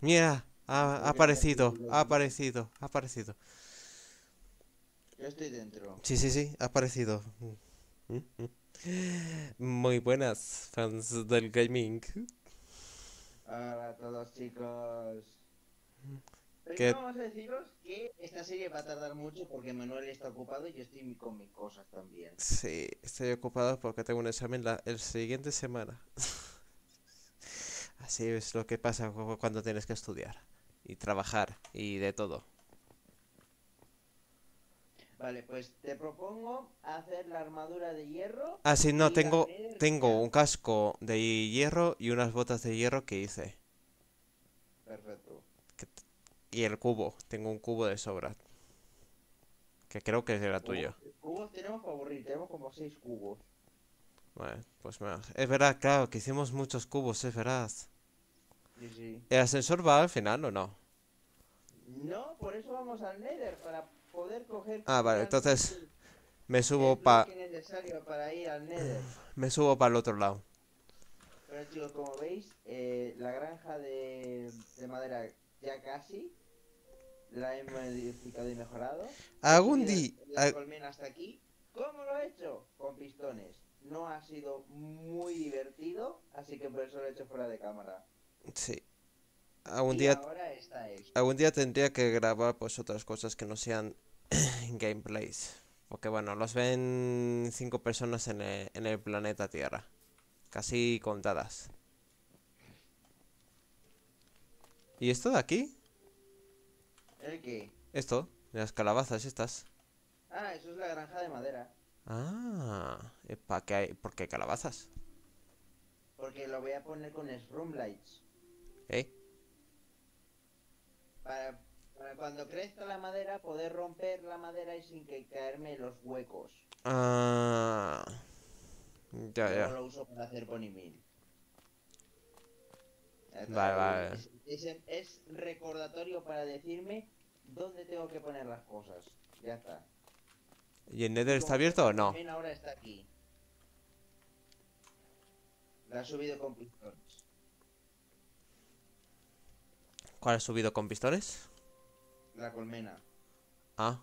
Mira, ha, ha aparecido, ha aparecido, ha aparecido. Yo estoy dentro. Sí, sí, sí, ha aparecido. Muy buenas, fans del gaming. Hola a todos chicos. ¿Qué? Primero vamos a deciros que esta serie va a tardar mucho porque Manuel está ocupado y yo estoy con mis cosas también. Sí, estoy ocupado porque tengo un examen la el siguiente semana. Así es lo que pasa cu- cuando tienes que estudiar y trabajar y de todo. Vale, pues te propongo hacer la armadura de hierro. Ah, sí, no, tengo, tengo un casco de hierro y unas botas de hierro que hice. Perfecto. Y el cubo, tengo un cubo de sobra. Que creo que era tuyo. Cubos, tenemos para aburrir, tenemos como seis cubos. Vale, pues me- es verdad, claro, que hicimos muchos cubos, es verdad. Sí, sí. ¿El ascensor va al final o no? No, por eso vamos al Nether, para poder coger... Ah, vale, entonces el- me subo el pa, bloque necesario para ir al Nether. me subo para el otro lado. Pero chicos, como veis, eh, la granja de, de madera ya casi la he modificado y mejorado. Algún día, La colmena hasta aquí. ¿Cómo lo he hecho? Con pistones. No ha sido muy divertido, así que por eso lo he hecho fuera de cámara. Sí. Algún y día, ahora está esto. algún día tendría que grabar pues otras cosas que no sean gameplays. Porque bueno, los ven cinco personas en el, en el planeta Tierra. Casi contadas. ¿Y esto de aquí? ¿El qué? Esto, las calabazas estas. Ah, eso es la granja de madera. Ah, ¿para qué hay? ¿Por qué calabazas? Porque lo voy a poner con Shroom Lights. ¿Eh? Para, para cuando crezca la madera, poder romper la madera y sin que caerme los huecos. Ah, ya, ya. lo uso para hacer está, Vale, vale. Es, es- es recordatorio para decirme dónde tengo que poner las cosas. Ya está. ¿Y el Nether está abierto o no? también ahora está aquí. La he subido con pistones. ¿Cuál has subido con pistones? La colmena. Ah.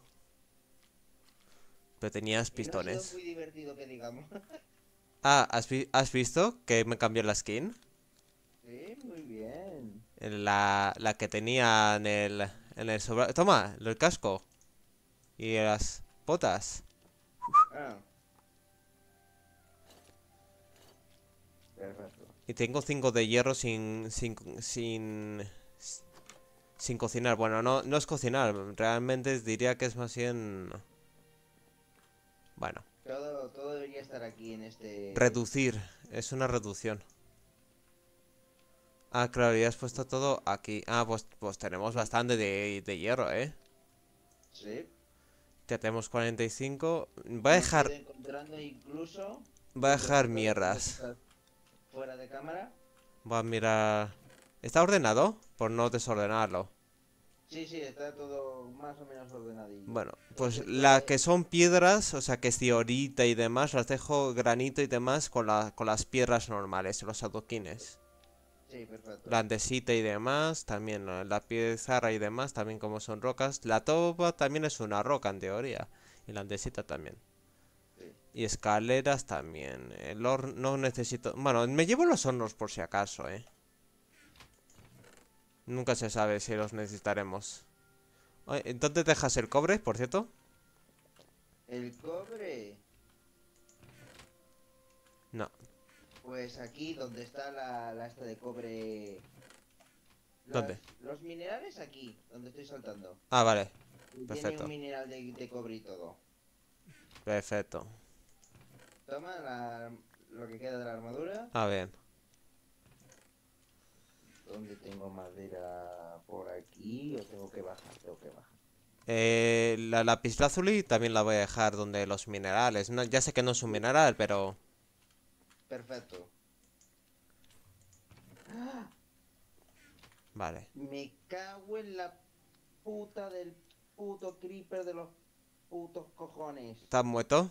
Pero tenías no ha pistones. sido muy divertido que digamos. Ah, ¿has, vi- has visto que me cambió la skin? sí, muy bien. La, la que tenía en el, en el sobra... Toma, el casco. Y las botas. Ah. Perfecto. Y tengo cinco de hierro sin, sin, sin, sin cocinar. Bueno, no, no es cocinar. Realmente diría que es más bien... Bueno, Todo, todo debería estar aquí en este. reducir. Es una reducción. Ah, claro, y has puesto todo aquí. Ah, pues, pues tenemos bastante de, de hierro, ¿eh? Sí. Ya tenemos 45. Voy a dejar, encontrando incluso. voy a dejar mierdas. Fuera de cámara. Voy a mirar... ¿Está ordenado? Por no desordenarlo. Sí, sí, está todo más o menos ordenadillo. Bueno, pues Entonces, la puede- que son piedras, o sea que es diorita y demás, las dejo granito y demás con, la, con las piedras normales, los adoquines. Sí, perfecto. La andesita y demás, también la, pizarra y demás, también como son rocas. La toba también es una roca en teoría, y la andesita también. Sí. Y escaleras también. El horno no necesito... Bueno, me llevo los hornos por si acaso, eh. Nunca se sabe si los necesitaremos. ¿Dónde dejas el cobre, por cierto? El cobre. No. Pues aquí donde está la, la esta de cobre. ¿Dónde? Los minerales aquí, donde estoy saltando. Ah, vale. Y Tiene Perfecto. un mineral de, de cobre y todo. Perfecto. Toma la- lo que queda de la armadura. Ah, bien. ¿Dónde tengo madera? Por aquí. O tengo que bajar, tengo que bajar. Eh, la lapislázuli también la voy a dejar donde los minerales. No, ya sé que no es un mineral, pero... Perfecto. Vale. Me cago en la puta del puto creeper de los putos cojones. ¿Estás muerto?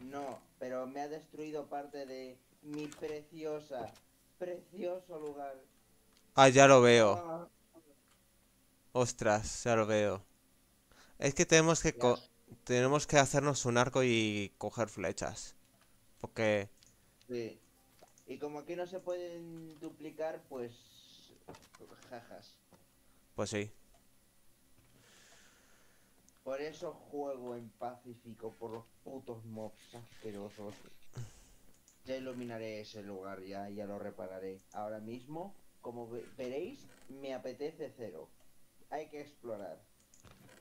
No, pero me ha destruido parte de mi preciosa, precioso lugar. Ah, ya lo veo. Ah, Ostras, ya lo veo. Es que tenemos que co- tenemos que hacernos un arco y coger flechas. Porque Sí. Y como aquí no se pueden duplicar, pues. Jajas. pues sí. Por eso juego en pacífico, por los putos mobs asquerosos. Ya iluminaré ese lugar, ya, ya lo repararé. Ahora mismo, como ve- veréis, me apetece cero. Hay que explorar.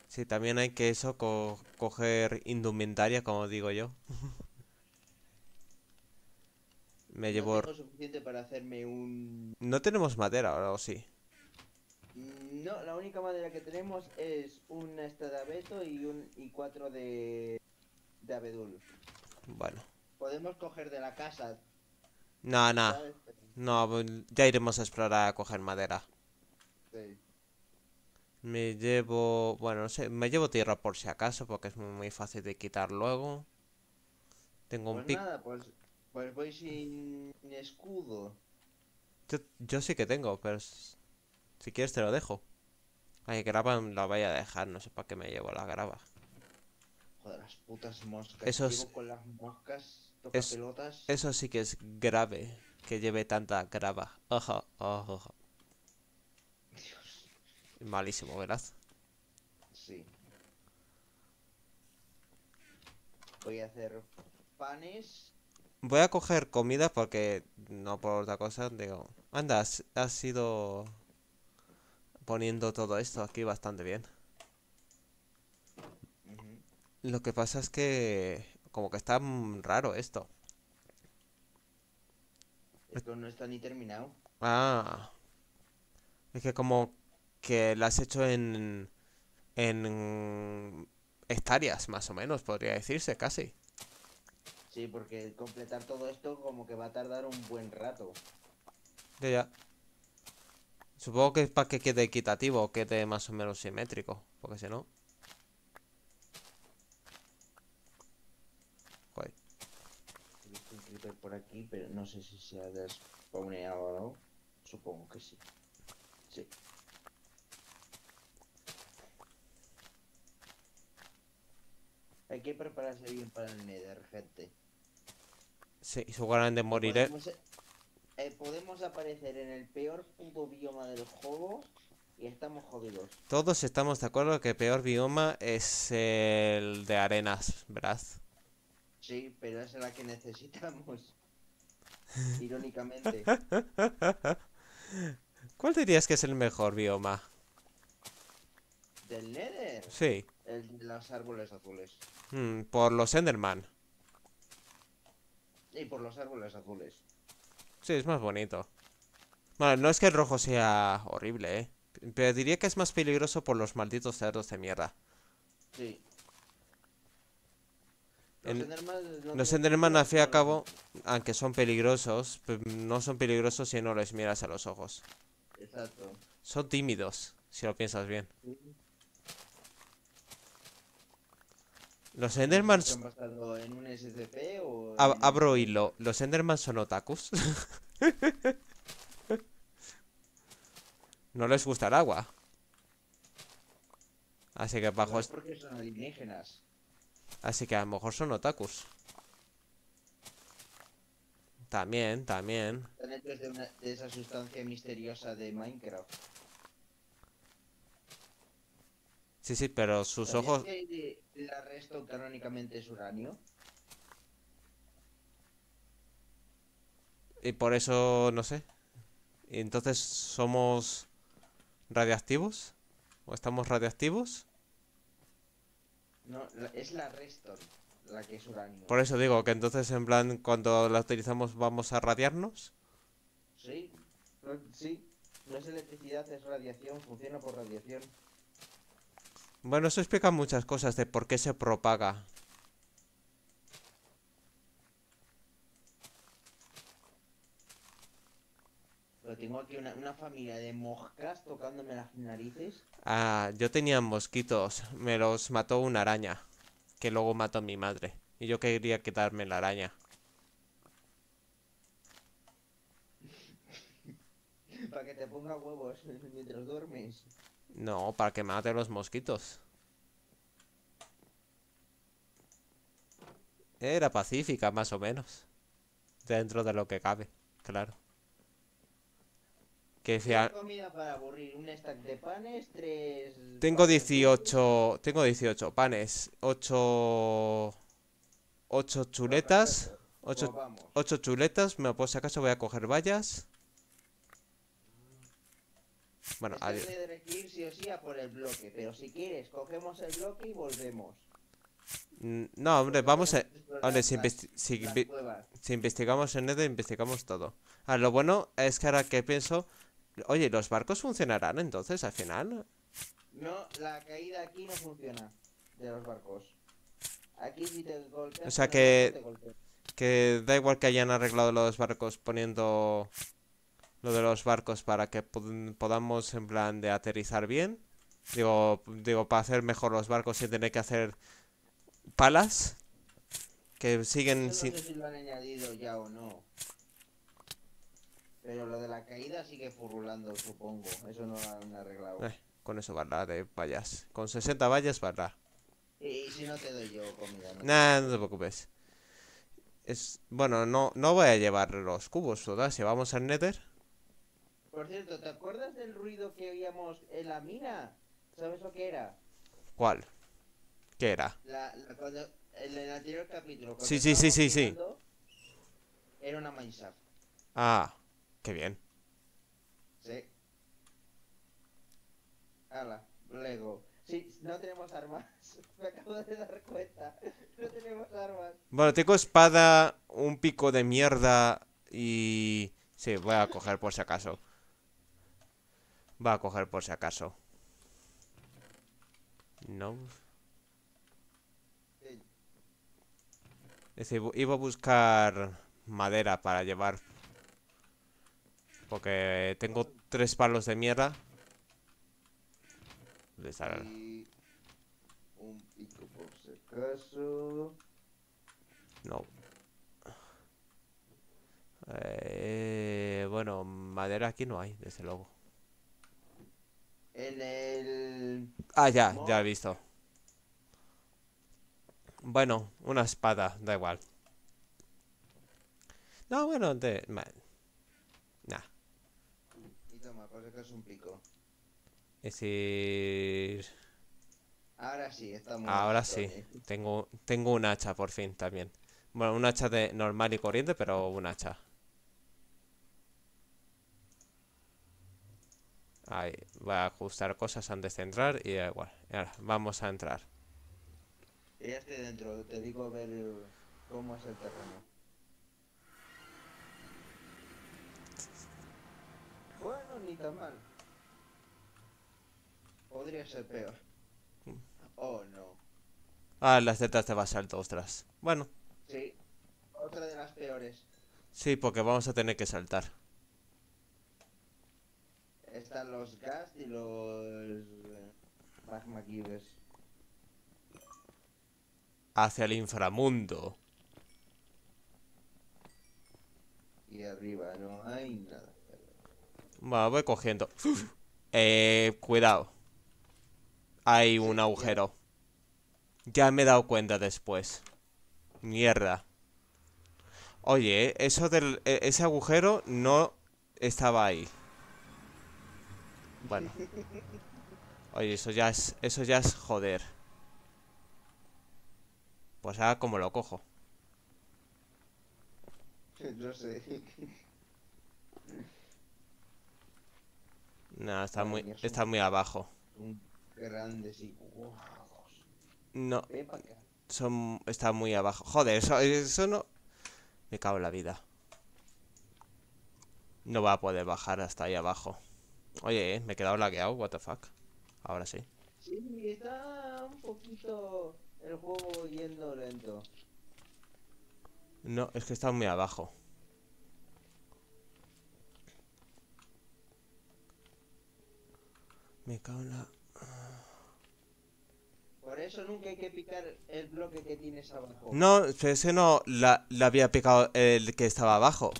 Sí, también hay que eso co- coger indumentaria, como digo yo. Me No llevo tengo suficiente para hacerme un... No tenemos madera ahora, ¿o sí? No, la única madera que tenemos es una esta de abeto y, un, y cuatro de... de abedul. Bueno. Podemos coger de la casa, No, no. No, ya iremos a explorar a coger madera. Sí. Me llevo... Bueno, no sé, me llevo tierra por si acaso, porque es muy, muy fácil de quitar luego. Tengo un Pues pic... nada, pues, pues voy sin escudo. Yo, yo sí que tengo, pero si quieres te lo dejo. Ay, grava la voy a dejar, no sé para qué me llevo la grava. Joder, las putas moscas. Eso es- Llevo con las moscas, es- pelotas. Eso sí que es grave, que lleve tanta grava. Ojo, ojo, ojo. Dios, Malísimo, ¿verdad? sí. Voy a hacer panes. Voy a coger comida porque no por otra cosa, digo, anda, has, has ido poniendo todo esto aquí bastante bien. Lo que pasa es que como que está mm, raro esto. Esto no está ni terminado. Ah, es que como que la has hecho en en hectáreas más o menos, podría decirse casi. Sí, porque completar todo esto como que va a tardar un buen rato. Ya, ya. Supongo que es para que quede equitativo, quede más o menos simétrico, porque si no... Joder. He por aquí, pero no sé si se ha despawneado o no. Supongo que sí. Sí. Hay que prepararse bien para el Nether, gente. Sí, seguramente moriré. Podemos, eh, podemos aparecer en el peor puto bioma del juego y estamos jodidos. Todos estamos de acuerdo que el peor bioma es el de arenas, ¿verdad? Sí, pero esa es la que necesitamos. Irónicamente. ¿Cuál dirías que es el mejor bioma? ¿Del Nether? Sí, El de los árboles azules. mm, por los Enderman. Y por los árboles azules. Sí, es más bonito. Bueno, no es que el rojo sea horrible, ¿eh? Pero diría que es más peligroso por los malditos cerdos de mierda. Sí. Los En- Enderman Los al fin y al cabo, aunque son peligrosos, pe- no son peligrosos si no les miras a los ojos. Exacto. Son tímidos, si lo piensas bien. Los Enderman... ¿Están basado en un SCP o ab- abro hilo. ¿Los Enderman son otakus? no les gusta el agua. Así que bajo... Es porque son alienígenas. Así que a lo mejor son otakus. También, también. Están hechos de, una- de esa sustancia misteriosa de Minecraft. Sí, sí, pero sus ¿Sabías ojos... que la resto canónicamente es uranio? Y por eso, no sé. ¿Y entonces somos radiactivos? ¿O estamos radiactivos? No, es la Reston la que es uranio. Por eso digo que entonces en plan cuando la utilizamos vamos a radiarnos. Sí, no, sí. No es electricidad, es radiación, funciona por radiación. Bueno, eso explica muchas cosas de por qué se propaga. Pero tengo aquí una, una familia de moscas tocándome las narices. Ah, yo tenía mosquitos, me los mató una araña, que luego mató a mi madre. Y yo quería quitarme la araña. Para que te ponga huevos mientras duermes. No, para que mate los mosquitos. Era pacífica, más o menos. Dentro de lo que cabe, claro. Que Una decía, comida para aburrir, un stack de panes, tres... tengo panes 18, tengo 18 panes, 8 8 chuletas, Perfecto. 8 Pues. 8 chuletas, me por si acaso voy a coger vallas. Bueno, Es que adiós. tendré que ir sí o sí a por el bloque, pero si quieres, cogemos el bloque y volvemos. No, hombre, vamos a... Hombre, investi- si investigamos en Nether, investigamos todo. Ah, lo bueno es que ahora que pienso... Oye, ¿los barcos funcionarán entonces al final? No, la caída aquí no funciona de los barcos. Aquí si te golpean. O sea que-. Que da igual que hayan arreglado los barcos poniendo lo de los barcos para que pod- podamos en plan de aterrizar bien. Digo, digo, para hacer mejor los barcos sin tener que hacer palas. Que siguen sin... No sé si lo han añadido ya o no. Pero lo de la caída sigue furrulando, supongo. Eso no lo han arreglado. Eh, con eso valdrá de vallas. Con 60 vallas valdrá. Y, si no te doy yo comida, ¿no? Nah, no te preocupes. Es, bueno, no, no voy a llevar los cubos, ¿verdad? Si vamos al Nether. Por cierto, ¿te acuerdas del ruido que oíamos en la mina? ¿Sabes lo que era? ¿Cuál? ¿Qué era? La, la- cuando, en el anterior capítulo. Sí, sí, sí, sí, sí. Era una mineshaft. Ah, qué bien. Sí. Hala, Lego. Sí, no tenemos armas. Me acabo de dar cuenta. No tenemos armas. Bueno, tengo espada, un pico de mierda y... Sí, voy a coger por si acaso. Voy a coger por si acaso. No. Es decir, iba a buscar madera para llevar. Porque tengo tres palos de mierda. Les dará- Y un pico por si acaso. No. Eh, bueno, madera aquí no hay, desde luego. En el. Ah, ya, ya he visto. Bueno, una espada, da igual. No, bueno, de... ma- Nah, Y toma, por si acaso un pico. es decir... Ahora sí, estamos. Ahora sí, tengo, tengo un hacha por fin también. Bueno, un hacha de normal y corriente, pero un hacha. Ahí, voy a ajustar cosas antes de entrar y da igual. Ahora, vamos a entrar. Ya estoy dentro, te digo a ver cómo es el terreno. Bueno, ni tan mal. Podría ser peor. Oh no. Ah, las tetas de basalto, ostras. Bueno, Sí, otra de las peores. sí, porque vamos a tener que saltar. Están los gas y los eh, magma cubes. Hacia el inframundo. Y arriba no hay nada. Bueno, voy cogiendo. Eh, cuidado. Hay un agujero. Ya me he dado cuenta después. Mierda. Oye, eso del... e- Ese agujero no estaba ahí. Bueno. Oye, eso ya es... Eso ya es joder. Pues ahora como lo cojo. No sé. No, está muy... Está muy abajo. Grandes y. No, son... Está muy abajo. Joder, eso, eso no... Me cago en la vida. No va a poder bajar hasta ahí abajo. Oye, eh, me he quedado lagueado, what the fuck. Ahora sí. Sí, está un poquito el juego yendo lento. No, es que está muy abajo. Me cago en la... Por eso nunca hay que picar el bloque que tienes abajo. No, pero ese no la, la había picado el que estaba abajo.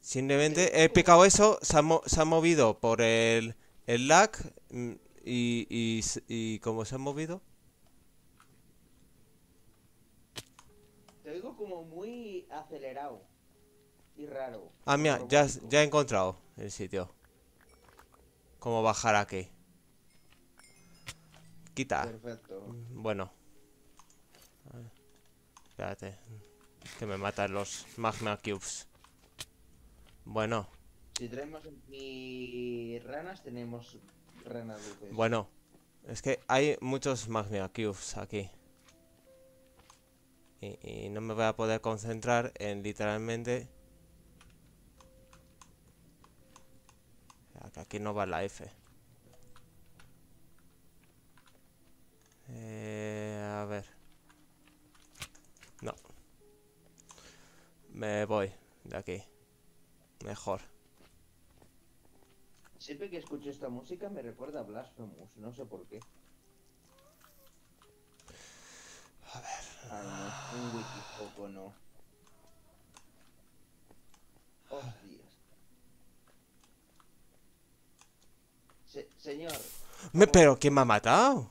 Simplemente he picado eso, se ha, mo- se ha movido por el el lag mm, y, y, y cómo se ha movido. Te oigo como muy acelerado y raro. Ah, mira, como ya, ya he encontrado el sitio. Cómo bajar aquí. Quita. Perfecto. Bueno. Espérate. Que me matan los magma cubes. Bueno, Si traemos aquí ranas, tenemos ranas dulces. bueno. Es que hay muchos magma cubes aquí. Y, y no me voy a poder concentrar en literalmente... que Aquí no va la F. Eh, a ver. No. Me voy de aquí. Mejor. Siempre que escucho esta música me recuerda a Blasphemous, no sé por qué. A ver. Ah, no, un wikifoco no. Hostias. Se- señor, Me, ¿Pero quién me ha matado?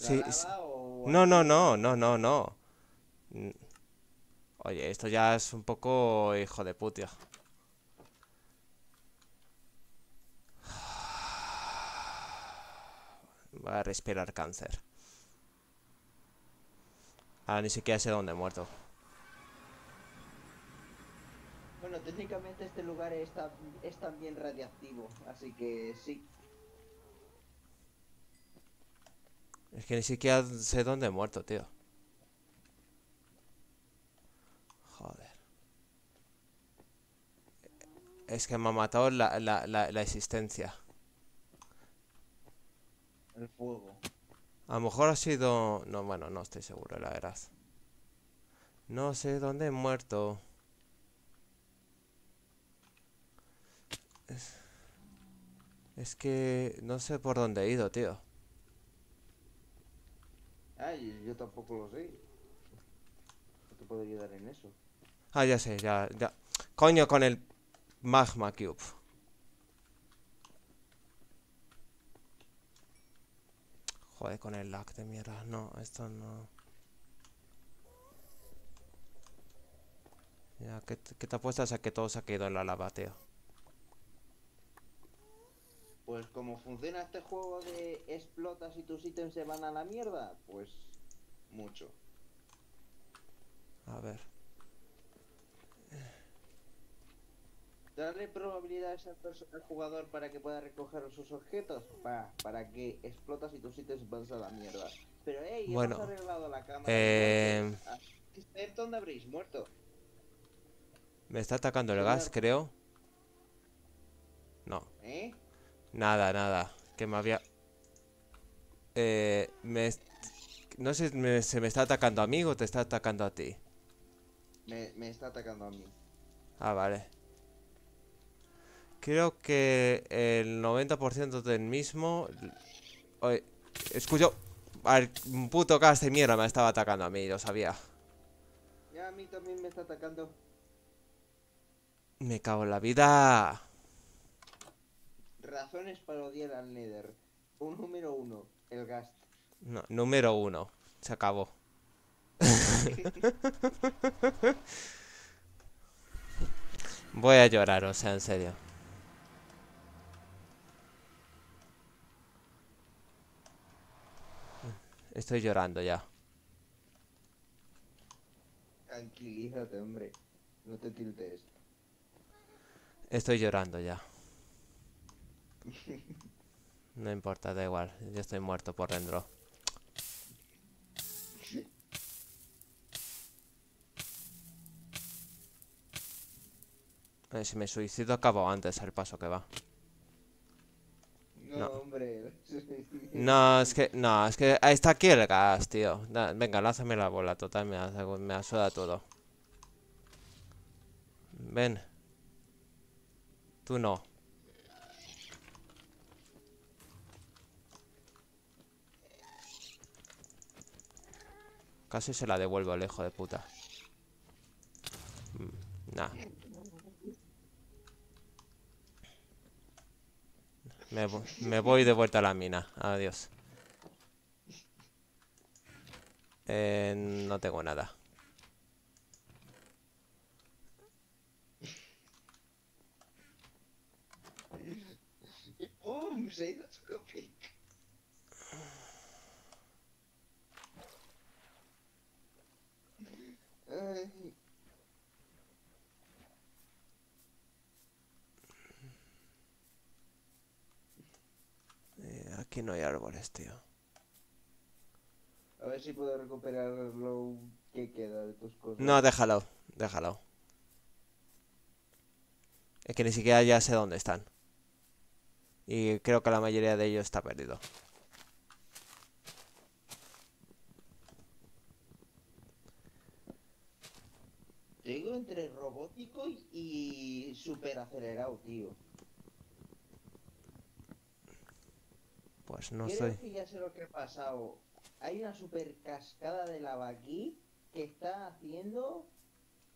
¿la Sí, lava sí. o No, no, no, no, no, no. Mm. Oye, esto ya es un poco hijo de putia. Voy a respirar cáncer. Ahora ni siquiera sé dónde he muerto. Bueno, técnicamente este lugar está, es también radiactivo, así que sí. Es que ni siquiera sé dónde he muerto, tío. Joder. Es que me ha matado la, la, la, la existencia. El fuego. A lo mejor ha sido... No, bueno, no estoy seguro, la verdad. No sé dónde he muerto. Es... es que no sé por dónde he ido, tío. Ay, yo tampoco lo sé. No te puedo ayudar en eso. Ah, ya sé, ya, ya. Coño, con el Magma Cube. Joder, con el lag de mierda. No, esto no. Ya, ¿qué, qué te apuestas a que todo se ha caído en la lava, tío? Pues como funciona este juego de explotas y tus ítems se van a la mierda, pues mucho. A ver. Darle probabilidades al, al jugador para que pueda recoger sus objetos, pa, para que explotas y tus ítems van a la mierda. Pero hey, Bueno, hemos arreglado la cámara. eh, ¿Dónde habréis muerto? Me está atacando el gas, creo. No, ¿Eh? Nada, nada. Que me había... Eh, me... No sé, me- se me está atacando a mí o te está atacando a ti. Me, me está atacando a mí. Ah, vale. Creo que el 90% del mismo... Oye, escucho... Al puto gas de mierda me estaba atacando a mí, lo sabía. Ya a mí también me está atacando. Me cago en la vida. Razones para odiar al Nether. Un número uno, el gas. No, número uno. Se acabó. Voy a llorar, o sea, en serio. Estoy llorando ya. Tranquilízate, hombre. No te tiltes. Estoy llorando ya. No importa, da igual. Yo estoy muerto por dentro. Eh, si me suicido acabo antes al paso que va. No, No. hombre. No, es que, no, es que ahí está aquí el gas, tío. Da- venga, lánzame la bola, total, me, me asuda todo. Ven. Tú no. Casi se la devuelvo al hijo de puta. Mm, Nah. Me, vo- me voy de vuelta a la mina. Adiós. Eh, no tengo nada. ¡pum! Se ha ido su pick. Ay, Eh, aquí no hay árboles, tío. A ver si puedo recuperar lo que queda de tus cosas. No, déjalo, déjalo. Es que ni siquiera ya sé dónde están. Y creo que la mayoría de ellos está perdido. Te digo entre robótico y, y super acelerado, tío. Pues no Creo estoy. que ya sé lo que ha pasado. Hay una super cascada de lava aquí que está haciendo.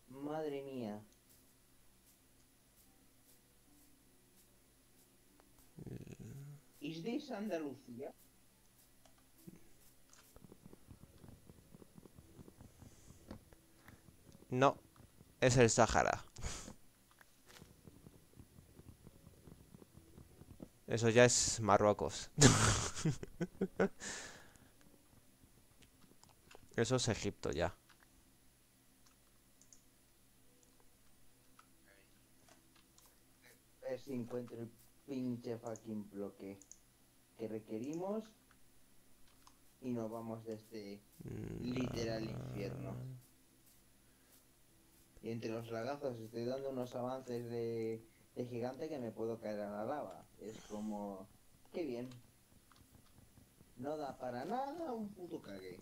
Madre mía. ¿Is this Andalucía? No, es el Sahara. Eso ya es Marruecos. Eso es Egipto ya. A ver si encuentro el pinche fucking bloque que requerimos. Y nos vamos de este Mm, literal infierno. Y entre los lagazos estoy dando unos avances de, gigante que me puedo caer a la lava. Es como... ¡Qué bien! No da para nada un puto cague.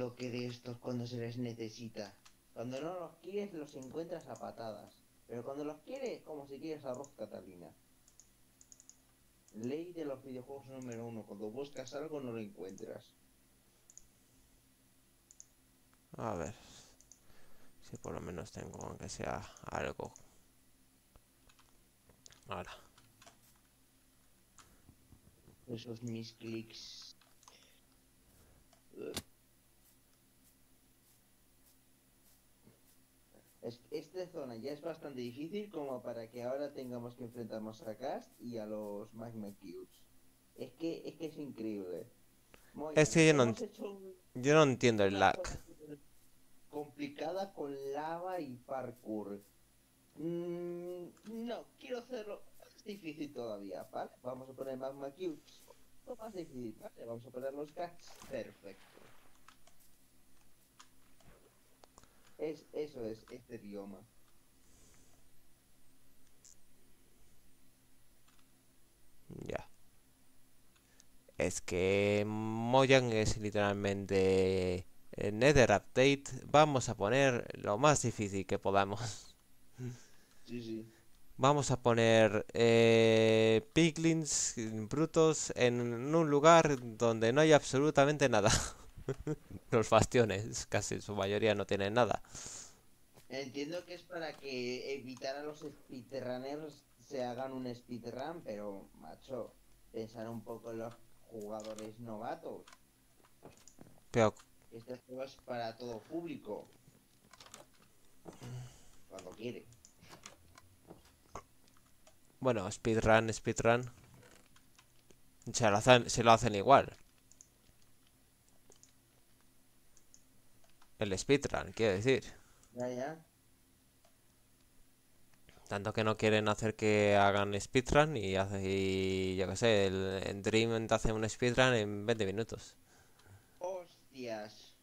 Bloque de estos cuando se les necesita? Cuando no los quieres los encuentras a patadas. Pero cuando los quieres, como si quieres arroz Catalina. Ley de los videojuegos número uno. Cuando buscas algo no lo encuentras. A ver. Si por lo menos tengo, aunque sea algo. Ahora. Esos mis clics. Es, esta zona ya es bastante difícil como para que ahora tengamos que enfrentarnos a Cast y a los Magma Cubes. Es que es que es increíble. Moya, Es que yo no un- Yo no entiendo el lag. complicada con lava y parkour. Mm, no, quiero hacerlo más difícil todavía, ¿vale? Vamos a poner Magma Cubes. Más difícil, ¿vale? Vamos a poner los cats. Perfecto. Es, eso es este bioma. Ya. Es que Mojang es literalmente el Nether Update. Vamos a poner lo más difícil que podamos. Sí, sí. Vamos a poner eh, piglins brutos en un lugar donde no hay absolutamente nada. Los bastiones, casi su mayoría no tienen nada. Entiendo que es para que evitar a los speedrunners se hagan un speedrun, pero, macho, pensar un poco en los jugadores novatos. Pero Este juego es para todo público. Cuando quiere. bueno, speedrun, speedrun. Se lo hacen, se lo hacen igual. El speedrun, quiero decir. Ya, ya. Tanto que no quieren hacer que hagan speedrun y, hace, y yo qué sé, el, el Dream te hace un speedrun en 20 minutos. Hostias.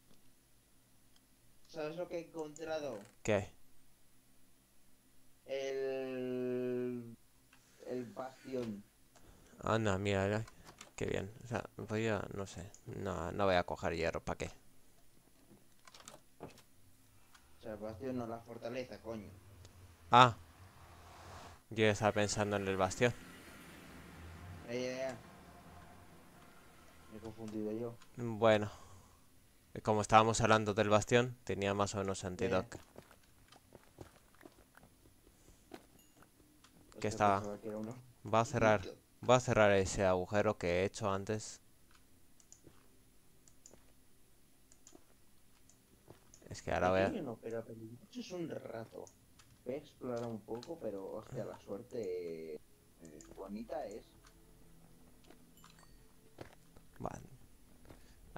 ¿Sabes lo que he encontrado? ¿Qué? El... El bastión. Anda, mira, mira, qué bien. O sea, voy a, no sé, no, no voy a coger hierro, ¿para qué? El bastión no la fortaleza, coño. Ah. Yo estaba pensando en el bastión. Me he confundido yo. Bueno. Como estábamos hablando del bastión, tenía más o menos sentido. Que- Hostia, estaba-. Va a cerrar. Voy a cerrar ese agujero que he hecho antes. Es que ahora voy a... Pequeño no, pero peligroso es un rato. Voy a explorar un poco, pero hostia, la suerte eh, bonita es. Vale.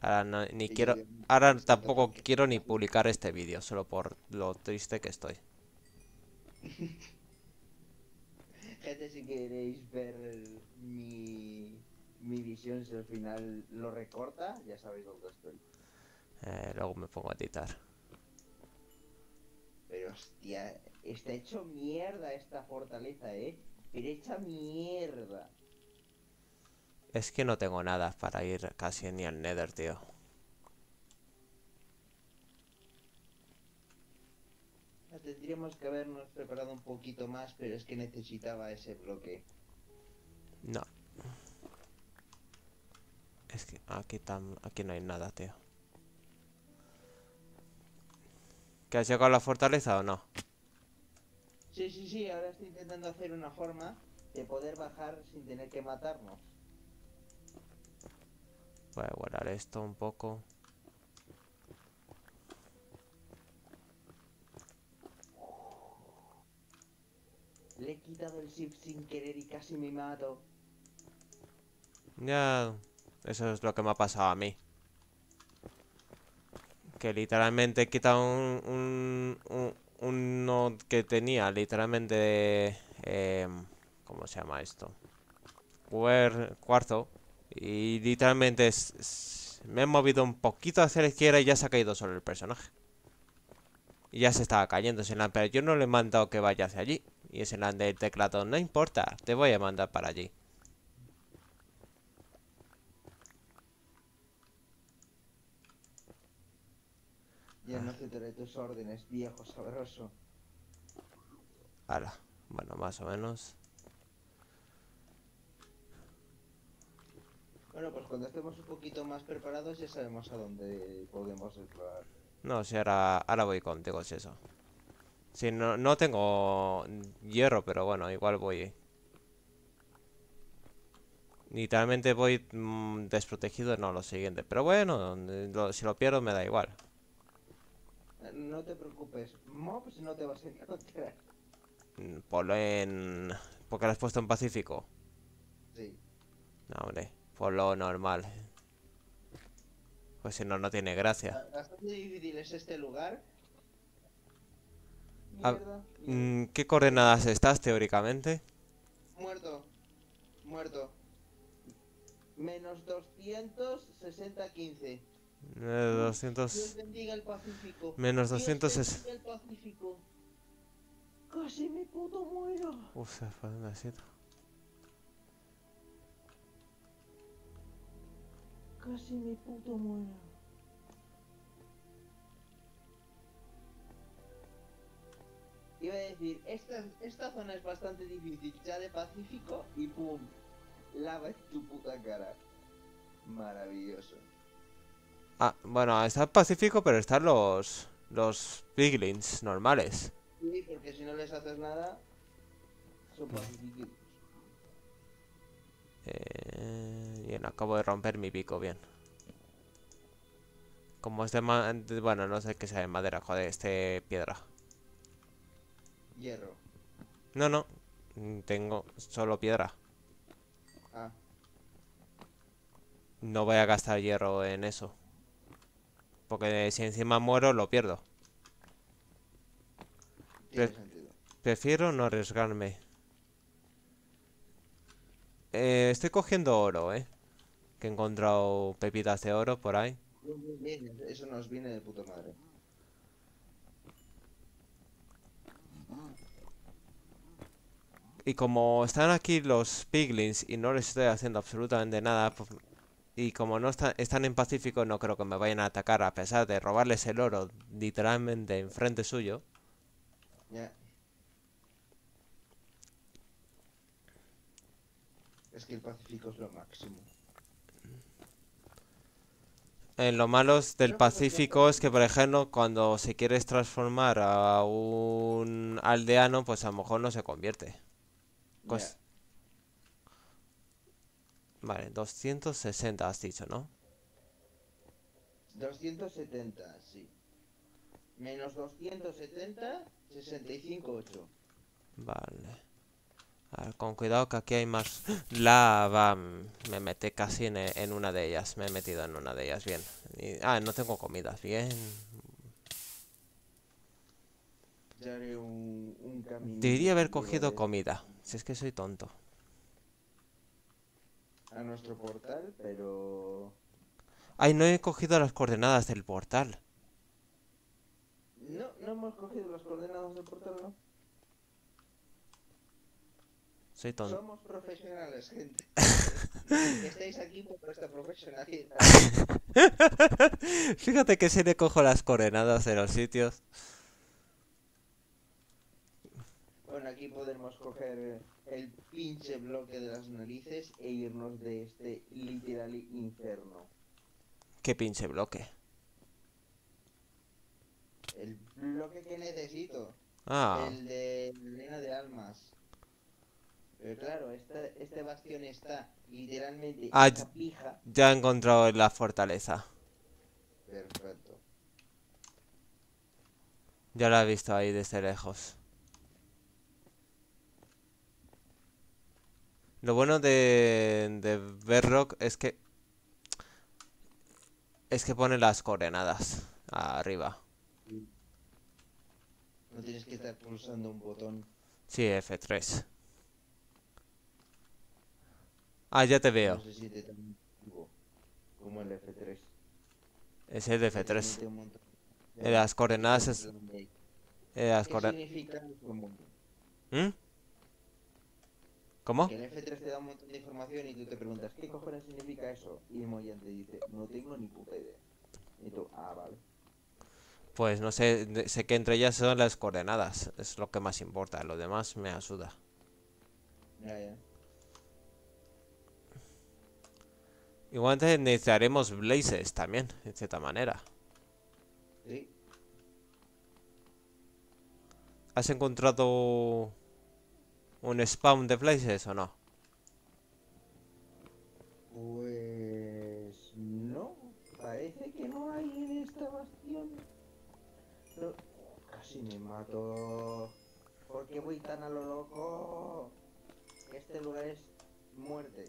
Ahora no- ni Sí, quiero... Ahora tampoco quiero ni publicar este vídeo, solo por lo triste que estoy. Gente, si queréis ver mi, mi visión, si al final lo recorta, ya sabéis dónde estoy. Eh, luego me pongo a editar. Pero hostia, está hecho mierda esta fortaleza, eh. Pero hecha mierda. Es que no tengo nada para ir casi ni al Nether, tío. Tendríamos que habernos preparado un poquito más, pero es que necesitaba ese bloque. No. Es que aquí tam aquí no hay nada, tío. ¿Que has llegado a la fortaleza o no? Sí, sí, sí, ahora estoy intentando hacer una forma de poder bajar sin tener que matarnos. Voy a guardar esto un poco. Le he quitado el shift sin querer y casi me mato. Ya, eso es lo que me ha pasado a mí. Que literalmente he quitado un, un, un- uno que tenía, literalmente, em, ¿cómo se llama esto? Cuarzo. Y literalmente me he movido un poquito hacia la izquierda y ya se ha caído solo el personaje. Y ya se estaba cayendo ese pero yo no le he mandado que vaya hacia allí. Y ese del teclado, no importa, te voy a mandar para allí. Ya no aceptaré tus órdenes, viejo sabroso. Ala, bueno, más o menos. Bueno, pues cuando estemos un poquito más preparados ya sabemos a dónde podemos explorar. No, si ahora, ahora voy contigo, si eso. Si no, no tengo hierro, pero bueno, igual voy. Literalmente voy mm, desprotegido, no, lo siguiente. Pero bueno, lo- si lo pierdo me da igual. No te preocupes, mobs no te vas a encontrar. Mm, Ponlo en... ¿Por qué lo has puesto en Pacífico? Sí. No, hombre, ponlo normal. Pues si no, no tiene gracia. Ba- Bastante difícil es este lugar. Ah, Mierda, mierda. Mm, ¿Qué coordenadas estás teóricamente? Muerto. Muerto. Menos 260 15. Eh, Dios 200... bendiga el Pacífico. Menos Dios 260... bendiga el Pacífico. Casi me puto muero. Uf, se fue un besito. Casi me puto muero. Iba a decir, esta, esta zona es bastante difícil, ya de Pacífico y pum, lava en tu puta cara. Maravilloso. Ah, bueno, está el Pacífico, pero están los... Los piglins normales. Sí, porque si no les haces nada, son pacíficos. Eh, bien, acabo de romper mi pico, bien. Como es de, ma- Bueno, no sé qué sea de madera, joder, este piedra. Hierro. No, no. mm, Tengo solo piedra. Ah, No voy a gastar hierro en eso. Porque si encima muero, lo pierdo. Prefiero no arriesgarme. Eh, estoy cogiendo oro, ¿eh? Que he encontrado pepitas de oro por ahí. Eso nos viene de puta madre. Y como están aquí los piglins y no les estoy haciendo absolutamente nada, pues- Y como no está- están en Pacífico, no creo que me vayan a atacar a pesar de robarles el oro literalmente enfrente suyo. Ya. Es que el Pacífico es lo máximo. En lo malos del Pacífico es que, por ejemplo, cuando se quieres transformar a un aldeano, pues a lo mejor no se convierte. Cos- Vale, 260 has dicho, ¿no? 270, sí. Menos 270, 65, 8. Vale. A ver, con cuidado que aquí hay más lava. Me metí casi en, en una de ellas. Me he metido en una de ellas, bien. Y- ah, no tengo comidas, bien. Un, un. Debería haber cogido comida. Si es que soy tonto. A nuestro portal, pero. Ay, no he cogido las coordenadas del portal. No, no hemos cogido las coordenadas del portal, ¿no? Soy tonto. Somos profesionales, gente. Estáis aquí por nuestra profesionalidad. Fíjate que si le cojo las coordenadas de los sitios. Bueno, aquí podemos coger el pinche bloque de las narices e irnos de este literal infierno. Qué pinche bloque. El bloque que necesito. Ah, El de Reina de Almas. Pero claro, esta, este bastión está literalmente Ah, pija. ya he encontrado la fortaleza. Perfecto. Ya la he visto ahí desde lejos. Lo bueno de, de Bedrock es que... Es que pone las coordenadas arriba. No tienes que estar pulsando un botón. Sí, F3. Ah, ya te veo. No sé si te tan activo como el F3. Es el de que te F3. mete un montón de- Eh, las coordenadas en es... eh, las ¿Qué coorden- significa ¿Mm? ¿Cómo? que el F3 te da un montón de información y tú te preguntas ¿qué cojones significa eso? Y Moyan te dice no tengo ni puta idea. Y tú, ah, vale. Pues no sé, sé que entre ellas son las coordenadas. Es lo que más importa. Lo demás me asuda. Ya, ya. Igualmente necesitaremos blazes también, de cierta manera. Sí. ¿Has encontrado un spawn de blazes o no? Pues no, parece que no hay en esta bastión. No, casi me mato. ¿Por qué voy tan a lo loco? Este lugar es muerte.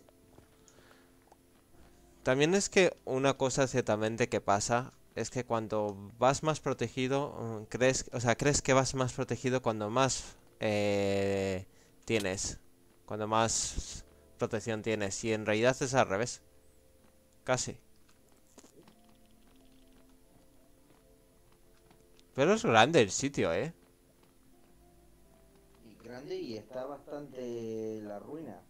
También es que una cosa ciertamente que pasa es que cuando vas más protegido, mm, crees, o sea, crees que vas más protegido cuando más eh, tienes, cuando más protección tienes, y en realidad es al revés, casi. Pero es grande el sitio, ¿eh? Y grande y está bastante la ruina.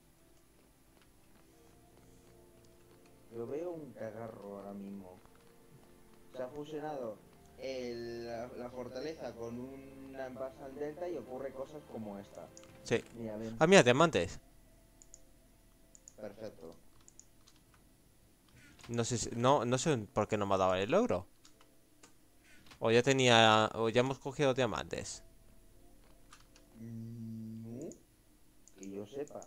Yo veo un cagarro ahora mismo. Se ha fusionado el- la, la fortaleza con una base al delta y ocurre cosas como esta. Sí. Mira. Ah, mira, diamantes. Perfecto. No sé, si- no, no sé por qué no me ha dado el logro. O ya tenía, o ya hemos cogido diamantes. No, que yo sepa.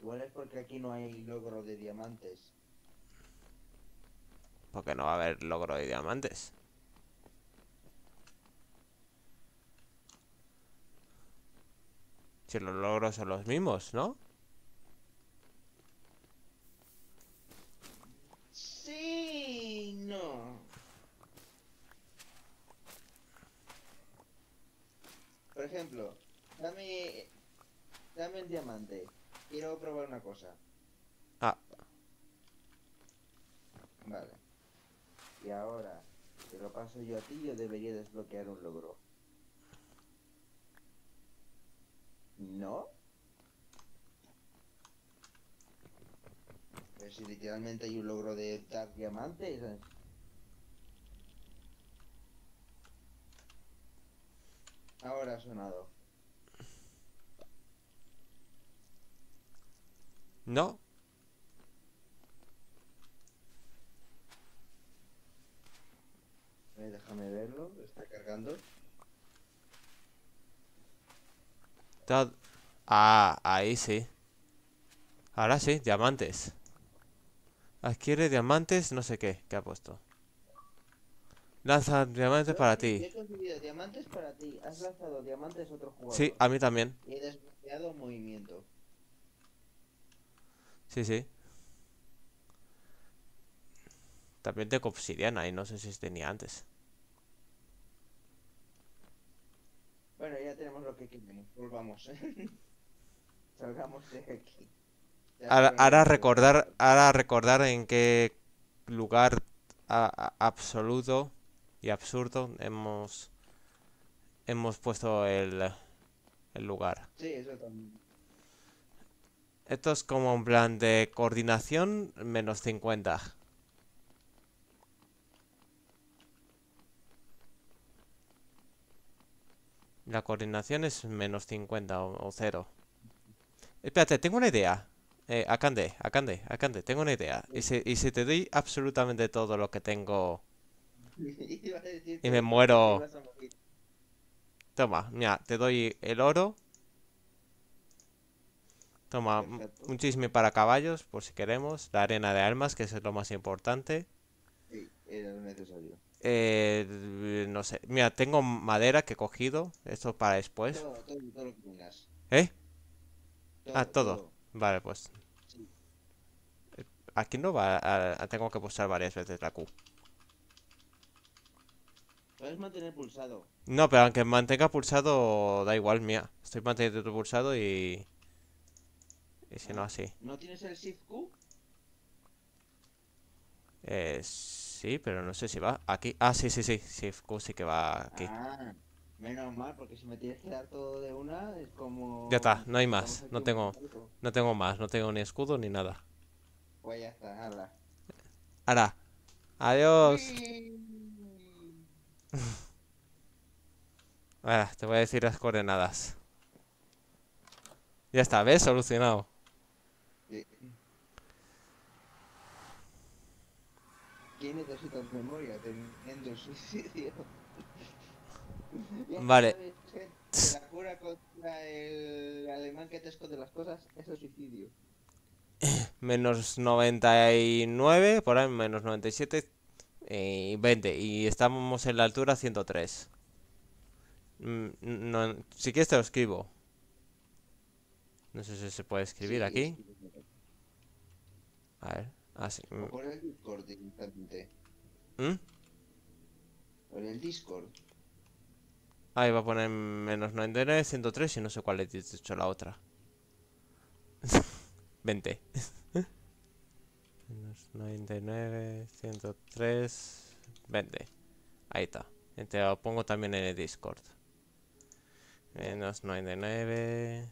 Igual es porque aquí no hay logro de diamantes. Porque no va a haber logro de diamantes. Si los logros son los mismos, ¿no? Sí, no. Por ejemplo, dame, dame el diamante. Quiero probar una cosa. Ah. Vale. Y ahora, te lo paso yo a ti, yo debería desbloquear un logro. ¿No? Pero si literalmente hay un logro de dar diamantes. ¿eh? Ahora ha sonado. No. Eh, déjame verlo, está cargando. Ta- Ah, ahí sí. Ahora sí, diamantes. Adquiere diamantes, no sé qué, ¿qué ha puesto? Lanza diamantes para Yo ti. He conseguido diamantes para ti. Has lanzado diamantes a otro jugador. Sí, a mí también. Y he desbloqueado movimiento. Sí, sí. También tengo obsidiana y no sé si tenía antes. Bueno, ya tenemos lo que queremos. Volvamos. Salgamos de aquí. Ahora, recordar, ahora recordar en qué lugar a- a- absoluto y absurdo hemos hemos puesto el, el lugar. Sí, eso también. Esto es como un plan de coordinación menos 50. La coordinación es menos 50 o, o 0. Espérate, tengo una idea. Eh, Akande, Akande, Akande, tengo una idea. ¿Y si, y si te doy absolutamente todo lo que tengo? Y me muero. Toma, mira, te doy el oro. Toma, Perfecto. un chisme para caballos, por si queremos. La arena de almas, que eso es lo más importante. Sí, era lo necesario. Eh, no sé. Mira, tengo madera que he cogido. Esto para después. Todo, todo, todo lo que tengas. ¿Eh? Todo, Ah, todo. Vale, pues. Sí. Aquí no va a, a- tengo que pulsar varias veces la Q. Puedes mantener pulsado. No, pero aunque mantenga pulsado, da igual, mía. Estoy manteniendo pulsado y... Y si no, así. ¿No tienes el Shift Q? Eh, sí, pero no sé si va aquí. Ah, sí, sí, sí. Sí, sí que va aquí. Ah, menos mal, porque si me tienes que dar todo de una, es como... Ya está, no hay más, no tengo-. No tengo más, no tengo ni escudo ni nada. Pues ya está, hala. Ahora. Adiós. Ahora, te voy a decir las coordenadas. Ya está, ¿ves? Solucionado. Sí. ¿Quién necesita memoria teniendo suicidio? Ya Vale. gente, que La cura contra el alemán que te esconde las cosas es el suicidio. Menos 99, por ahí, menos 97 y 20. Y estamos en la altura 103. Mm, No, si quieres te lo escribo. No sé si se puede escribir Sí, aquí. A ver, así. O por el Discord directamente. ¿Mm? Por el Discord. Ahí va a poner menos 99, 103 y no sé cuál le he dicho la otra. 20. menos 99, 103, 20. Ahí está. Te lo pongo también en el Discord. Menos 99,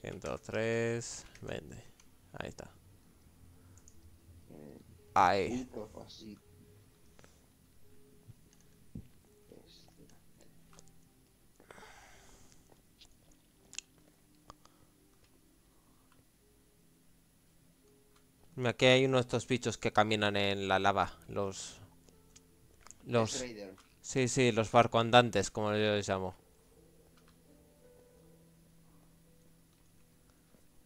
103, 20. Ahí está. Mira, aquí hay uno de estos bichos que caminan en la lava. Los... Los... Sí, sí, los barcoandantes, como yo les llamo.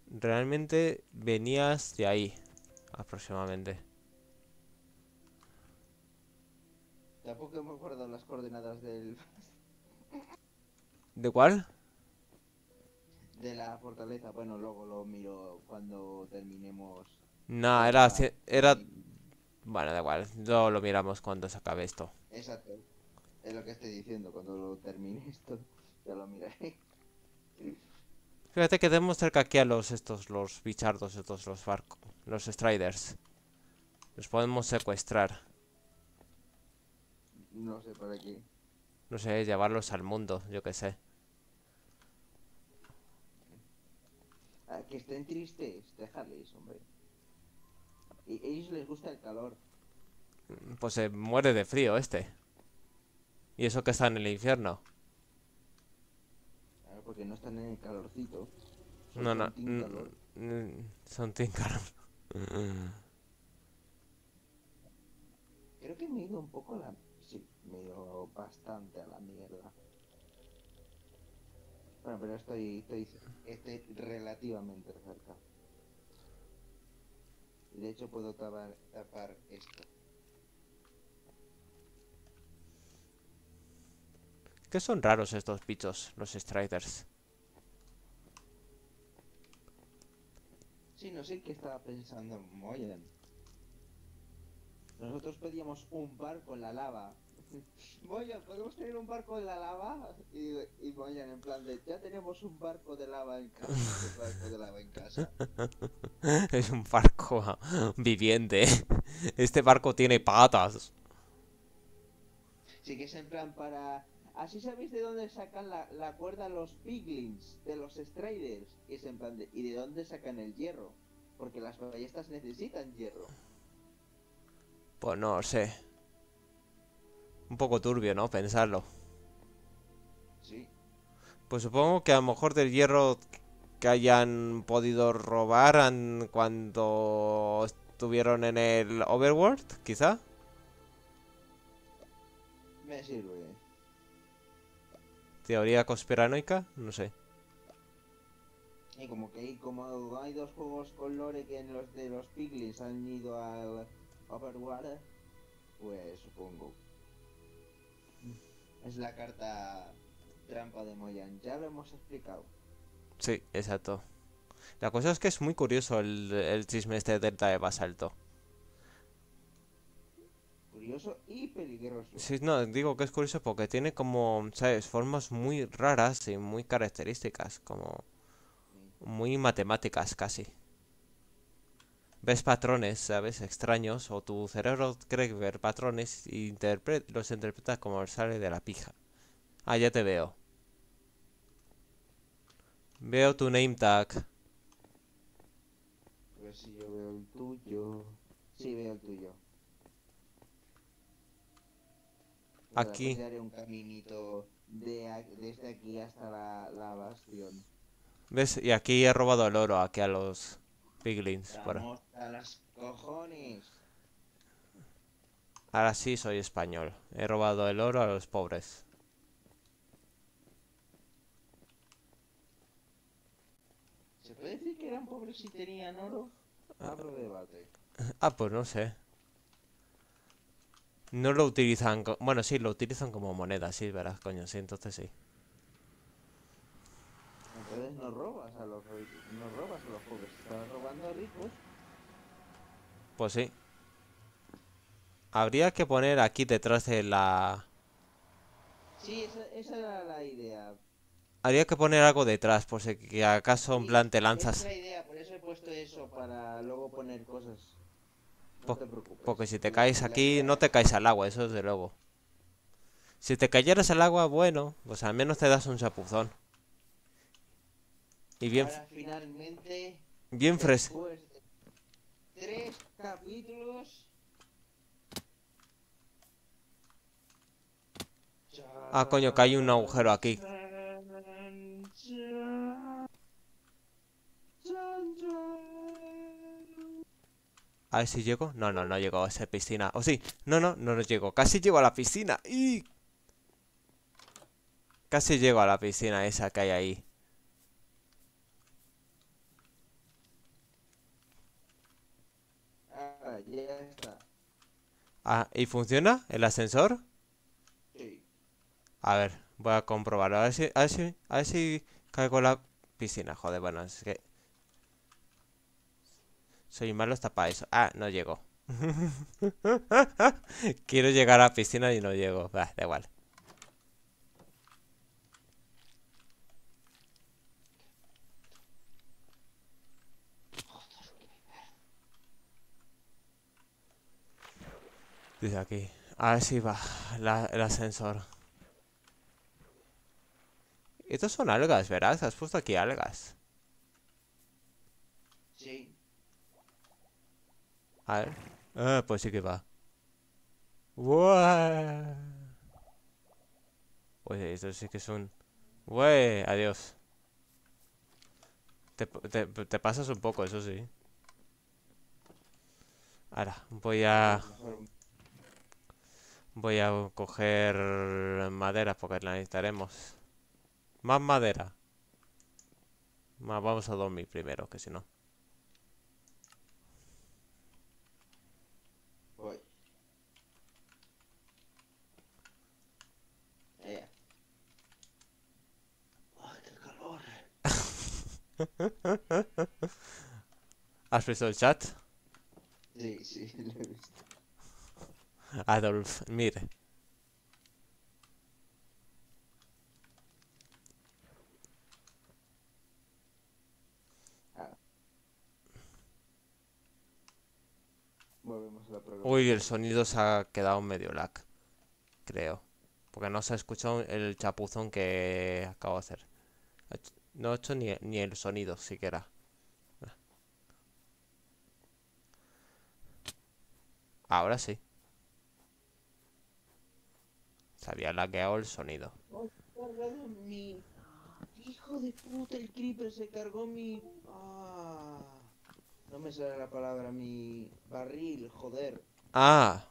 Realmente venías de ahí, aproximadamente. Tampoco me acuerdo las coordenadas del, ¿De cuál? de la fortaleza. Bueno, luego lo miro cuando terminemos. No, era... Era... Bueno, da igual, luego lo miramos cuando se acabe esto. Exacto. Es lo que estoy diciendo. Cuando lo termine esto, ya lo miraré. Fíjate que tenemos cerca aquí a los estos, los bichardos, estos, los barcos, los striders. Los podemos secuestrar. No sé para qué. No sé, llevarlos al mundo, yo qué sé. Ah, que estén tristes, déjales, hombre. Y a ellos les gusta el calor. Pues se muere de frío este. Y eso que está en el infierno. Claro, porque no están en el calorcito. Son No, no. team mm, calor. mm, Son Tinker. Creo que me he ido un poco la... Sí, me ido bastante a la mierda. Bueno, pero estoy, estoy, estoy relativamente cerca. De hecho puedo tapar, tapar esto. Que son raros estos bichos, los Striders. Sí, no sé qué estaba pensando Moyan. Nosotros pedíamos un barco en la lava. Moyan, ¿podemos tener un barco en la lava? Y, y en plan de, ya tenemos un barco de lava en casa. Un barco de lava en casa. Es un barco viviente. Este barco tiene patas. Sí que es en plan para... Así sabéis de dónde sacan la, la cuerda los piglins, de los striders. Y es en plan de... ¿Y de dónde sacan el hierro? Porque las ballestas necesitan hierro. Pues no sé. Un poco turbio, ¿no? Pensarlo. Sí. Pues supongo que a lo mejor del hierro que hayan podido robar an- cuando estuvieron en el Overworld, quizá. Me sirve. Teoría conspiranoica, no sé. Y como que hay, como hay dos juegos con lore que en los de los piglins han ido al Overwater, pues supongo. Es la carta trampa de Moyan, ya lo hemos explicado. Sí, exacto. La cosa es que es muy curioso el, el chisme este de Delta de Basalto. Curioso y peligroso. Sí, no, digo que es curioso porque tiene como, ¿sabes? Formas muy raras y muy características, como muy matemáticas casi. Ves patrones, ¿sabes? Extraños, o tu cerebro cree ver patrones y interpre- los interpreta como sale de la pija. Ah, ya te veo. Veo tu name tag. A ver si yo veo el tuyo. Sí, veo el tuyo. Aquí. haré un caminito de, a- desde aquí hasta la, la bastión. ¿Ves? Y aquí he robado el oro aquí a los piglins. por- Vamos a las cojones. Ahora sí soy español. He robado el oro a los pobres. ¿Se puede decir que eran pobres si tenían oro? Abro debate. Ah, pues no sé. No lo utilizan... Bueno, sí, lo utilizan como moneda, sí, verás, coño, sí, entonces sí. Entonces no robas a los no robas a los pobres, estás robando a ricos. Pues sí. Habría que poner aquí detrás de la... Sí, esa, esa era la idea. Habría que poner algo detrás, por si que acaso en Sí, plan te esa lanzas... Es la idea, por eso he puesto eso, para luego poner cosas. No Po- te preocupes. Porque si te caes aquí, no te caes al agua, eso desde luego. Si te cayeras al agua, bueno, pues al menos te das un chapuzón. Y bien, Ahora finalmente, bien fresco. después de tres capítulos... Ah, coño, que hay un agujero aquí. A ver si llego. No, no, no llego a esa piscina. O sí, no, no, no, no llego. Casi llego a la piscina. ¡Y! Casi llego a la piscina esa que hay ahí. Ah, ¿y funciona el ascensor? Sí. A ver, voy a comprobarlo. A ver si, a ver si, a ver si caigo en la piscina. Joder, bueno, es que... Soy malo hasta para eso. Ah, no llego. Quiero llegar a la piscina y no llego. Da igual. Dice aquí. A ver si va la- el ascensor. Estos son algas, ¿verdad? Has puesto aquí algas. Sí. A ver. Ah, pues sí que va. ¡Buah! Pues esto sí que un... ¡Bueh! Adiós. Te, te, te pasas un poco, eso sí. Ahora, voy a... Voy a coger madera porque la necesitaremos. Más madera. Ma- Vamos a dormir primero, que si no. Voy. Eh. ¡Ay, qué calor! ¿Has visto el chat? Sí, sí, lo he visto. Adolf, mire. Uy, el sonido se ha quedado medio lag. Creo. Porque no se ha escuchado el chapuzón que acabo de hacer. No he hecho ni, ni el sonido siquiera. Ahora sí. Se había lagueado el sonido. ¡Oh, mi... Hijo de puta, el creeper se cargó mi... Ah, no me sale la palabra, mi barril, joder. Ah.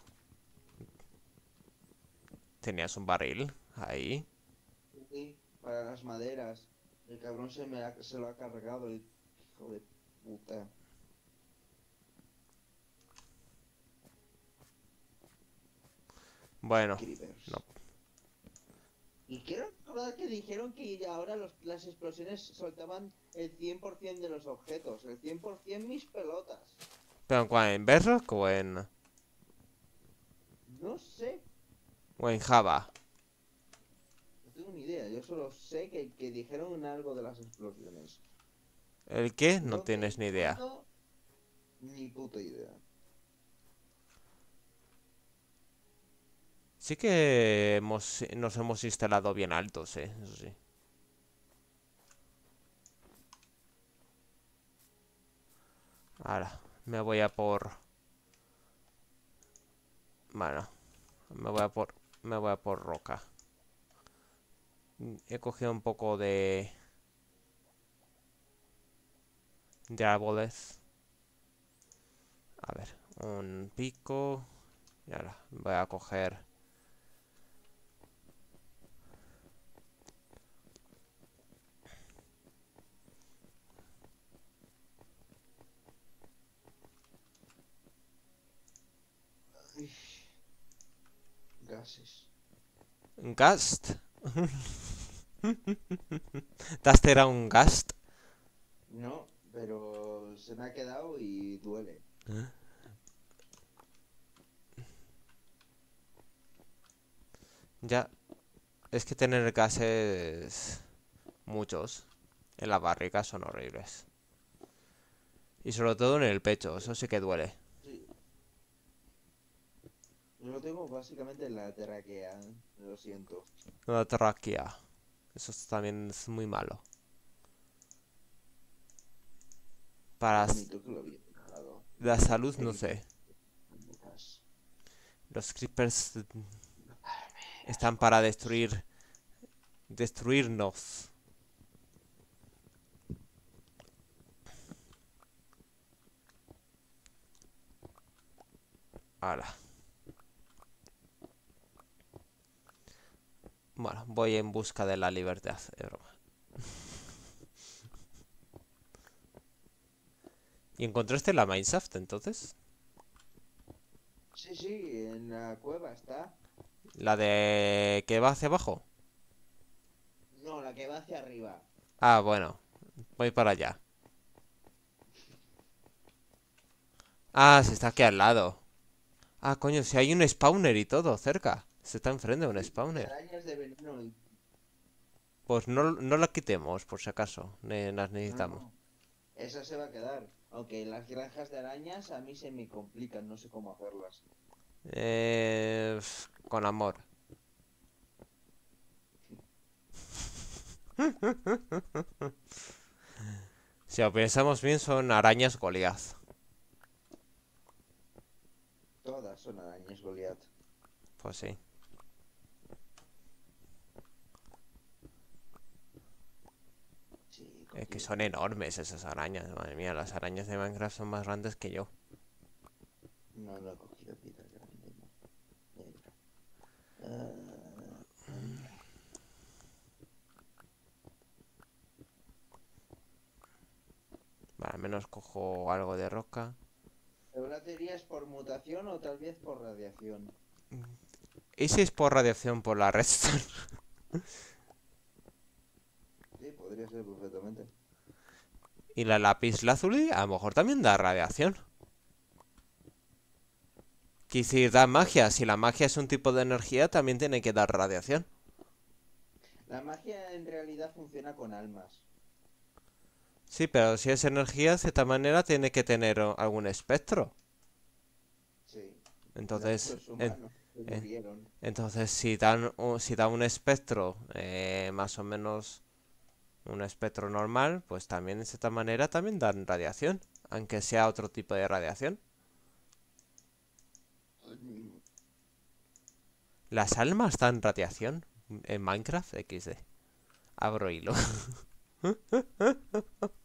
Tenías un barril ahí. Sí, para las maderas. El cabrón se, me ha- se lo ha cargado, el hijo de puta. Bueno, Creepers. no. Y quiero recordar que dijeron que ahora los- las explosiones soltaban el 100% de los objetos. El 100% mis pelotas. ¿pero en cuál? ¿En Bedrock o en, No sé, o en Java? no tengo ni idea. Yo solo sé que, que dijeron algo de las explosiones. ¿El qué? No ¿Dónde tienes ni idea. Ni puta idea. Sí que hemos, nos hemos instalado bien altos, eh, eso sí. Ahora, me voy a por... Bueno, me voy a por... Me voy a por roca. He cogido un poco de... De árboles. A ver, un pico. Y ahora voy a coger... Ay. Gases. Gast. ¿Dust era un gast? No, pero se me ha quedado y duele. Ya. Es que tener gases... Muchos. En la barriga son horribles. Y sobre todo en el pecho, eso sí que duele. Yo lo tengo básicamente en la tráquea, lo siento. La tráquea. Eso es- también es muy malo. Para la salud no sé. Los creepers están para destruir... Destruirnos. Ahora. Bueno, voy en busca de la libertad, es broma. ¿Y encontraste la Mineshaft entonces? Sí, sí, en la cueva está. ¿La de que va hacia abajo? No, la que va hacia arriba. Ah, bueno, voy para allá. Ah, se está aquí al lado. Ah, coño, si hay un spawner y todo cerca. Se está enfrente de un spawner. Pues no, no la quitemos, por si acaso. Ne, las necesitamos. No, esa se va a quedar. Aunque las granjas de arañas a mí se me complican, no sé cómo hacerlas. Eh, con amor. si lo pensamos bien, son arañas Goliath. Todas son arañas Goliath. Pues sí. Es que son enormes esas arañas. Madre mía, las arañas de Minecraft son más grandes que yo. No lo he cogido piedra grande, no. Ah, Vale, al menos cojo algo de roca. ¿La teoría es por mutación o tal vez por radiación? ¿Y si es por radiación por la redstone? Sí, podría ser perfectamente. ¿Y la lápiz lazuli? A lo mejor también da radiación. Quisiera da magia. Si la magia es un tipo de energía, también tiene que dar radiación. La magia en realidad funciona con almas. Sí, pero si es energía, de cierta manera tiene que tener algún espectro. Sí. Entonces, en- en- entonces si dan un, si da un espectro eh, más o menos un espectro normal, pues también de cierta manera también dan radiación, aunque sea otro tipo de radiación. ¿Las almas dan radiación en Minecraft XD? Abro hilo.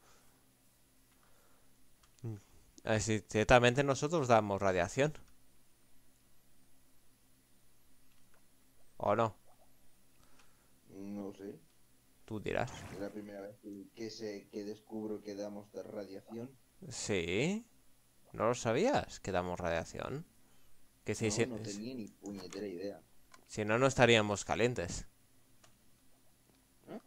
Así, ciertamente nosotros damos radiación. ¿O no? Tú dirás. Es la primera vez que- se, que descubro que damos de radiación. Sí. ¿No lo sabías? Que damos radiación. Que si, no, si, no tenía ni puñetera idea. si no, no estaríamos calientes. ¿Eh?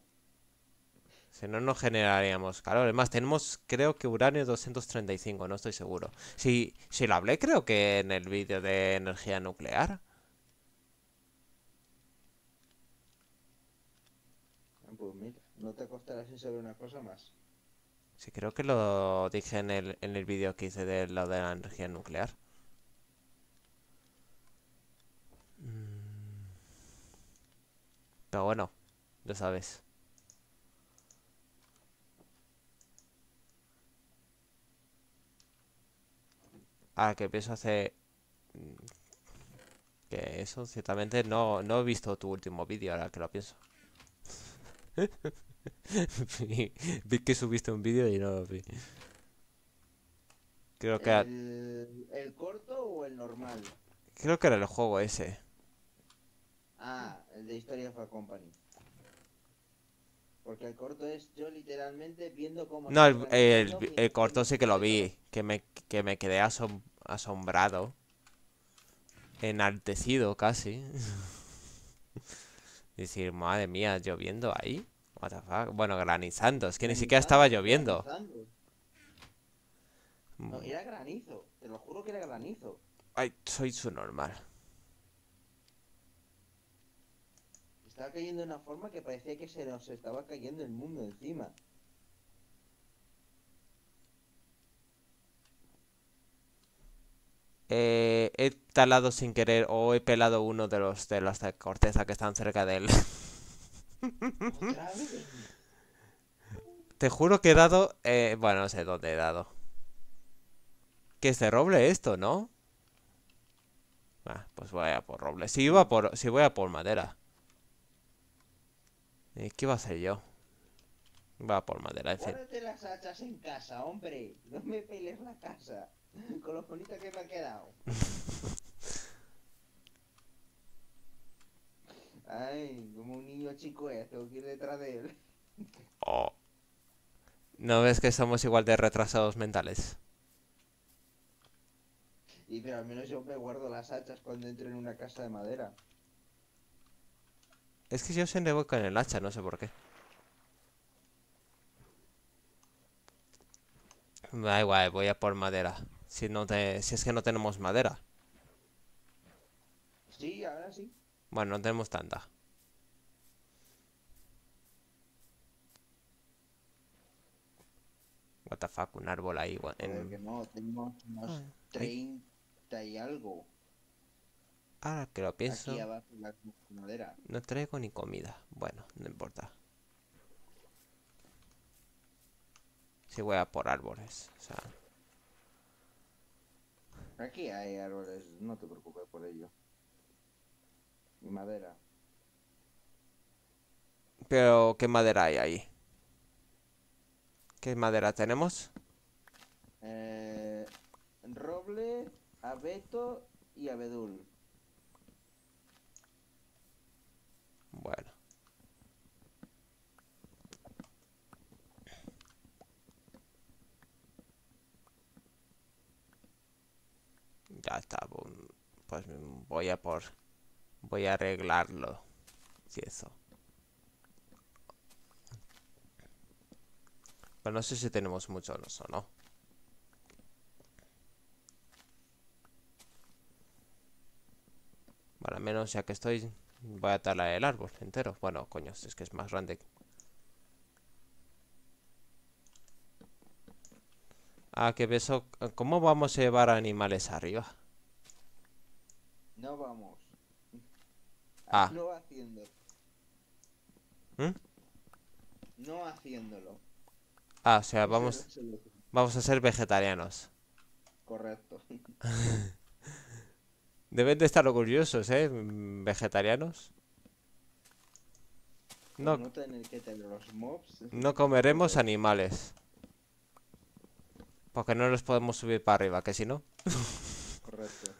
Si no, no generaríamos calor. Es más, tenemos, creo que uranio 235, no estoy seguro. Si, si lo hablé, creo que en el vídeo de energía nuclear. Ah, Pues mira, no te acostarás sin saber una cosa más. Sí, creo que lo dije en el, en el vídeo que hice de lo de la energía nuclear. Mm. Pero bueno, ya sabes. Ah, que pienso hacer... mm, Que eso, ciertamente, no, no he visto tu último vídeo, ahora que lo pienso. Vi, que subiste un vídeo y no lo vi. Creo que, ¿El, el corto o el normal? creo que era el juego ese. Ah, el de Historia for Company. Porque el corto es yo literalmente viendo cómo... No, el, el, corto sí que lo vi. Que me, que me quedé asom- asombrado. Enaltecido casi. Decir, madre mía, lloviendo ahí. What the fuck? Bueno, granizando. Es que ni siquiera estaba lloviendo. No, era granizo. Te lo juro que era granizo. Ay, soy su normal. Estaba cayendo de una forma que parecía que se nos estaba cayendo el mundo encima. Eh, he talado sin querer o he pelado uno de los de las de corteza que están cerca de él. ¿Otra vez? Te juro que he dado. eh, bueno, no sé dónde he dado. Que es de roble esto, ¿no? Ah, pues voy a por roble. Si iba por. Si voy a por madera. ¿Y qué iba a hacer yo? Iba a por madera, en fin. Las hachas en casa, hombre. No me peles la casa. Con lo bonita que me ha quedado. Ay, como un niño chico es, tengo que ir detrás de él. Oh. ¿No ves que somos igual de retrasados mentales? Y pero al menos yo me guardo las hachas cuando entro en una casa de madera. Es que yo siempre voy con el hacha, no sé por qué. Da igual, voy a por madera. Si no te, si es que no tenemos madera. Sí, ahora sí. Bueno, no tenemos tanta. What the fuck, un árbol ahí. en- que no, tenemos unos Ay, 30 y algo Ahora que lo pienso, aquí abajo en la madera. no traigo ni comida. Bueno, no importa. Si voy a por árboles. O sea, Aquí hay árboles, no te preocupes por ello. Y madera. Pero, ¿qué madera hay ahí? ¿Qué madera tenemos? Eh, roble, abeto y abedul. Bueno. Ya está. Pues voy a por... Voy a arreglarlo. Si eso. Pero no sé si tenemos mucho o no. o no. Bueno, al menos ya que estoy, voy a talar el árbol entero. Bueno, coño, es que es más grande. Ah, que beso. ¿Cómo vamos a llevar animales arriba? No vamos. Ah. No haciendo. ¿Mm? No haciéndolo. Ah, o sea, vamos, vamos a ser vegetarianos. Correcto. Deben de estar orgullosos, ¿eh? Vegetarianos. No, No tener que tener los mobs. no comeremos animales. Porque no los podemos subir para arriba, que si no. Correcto.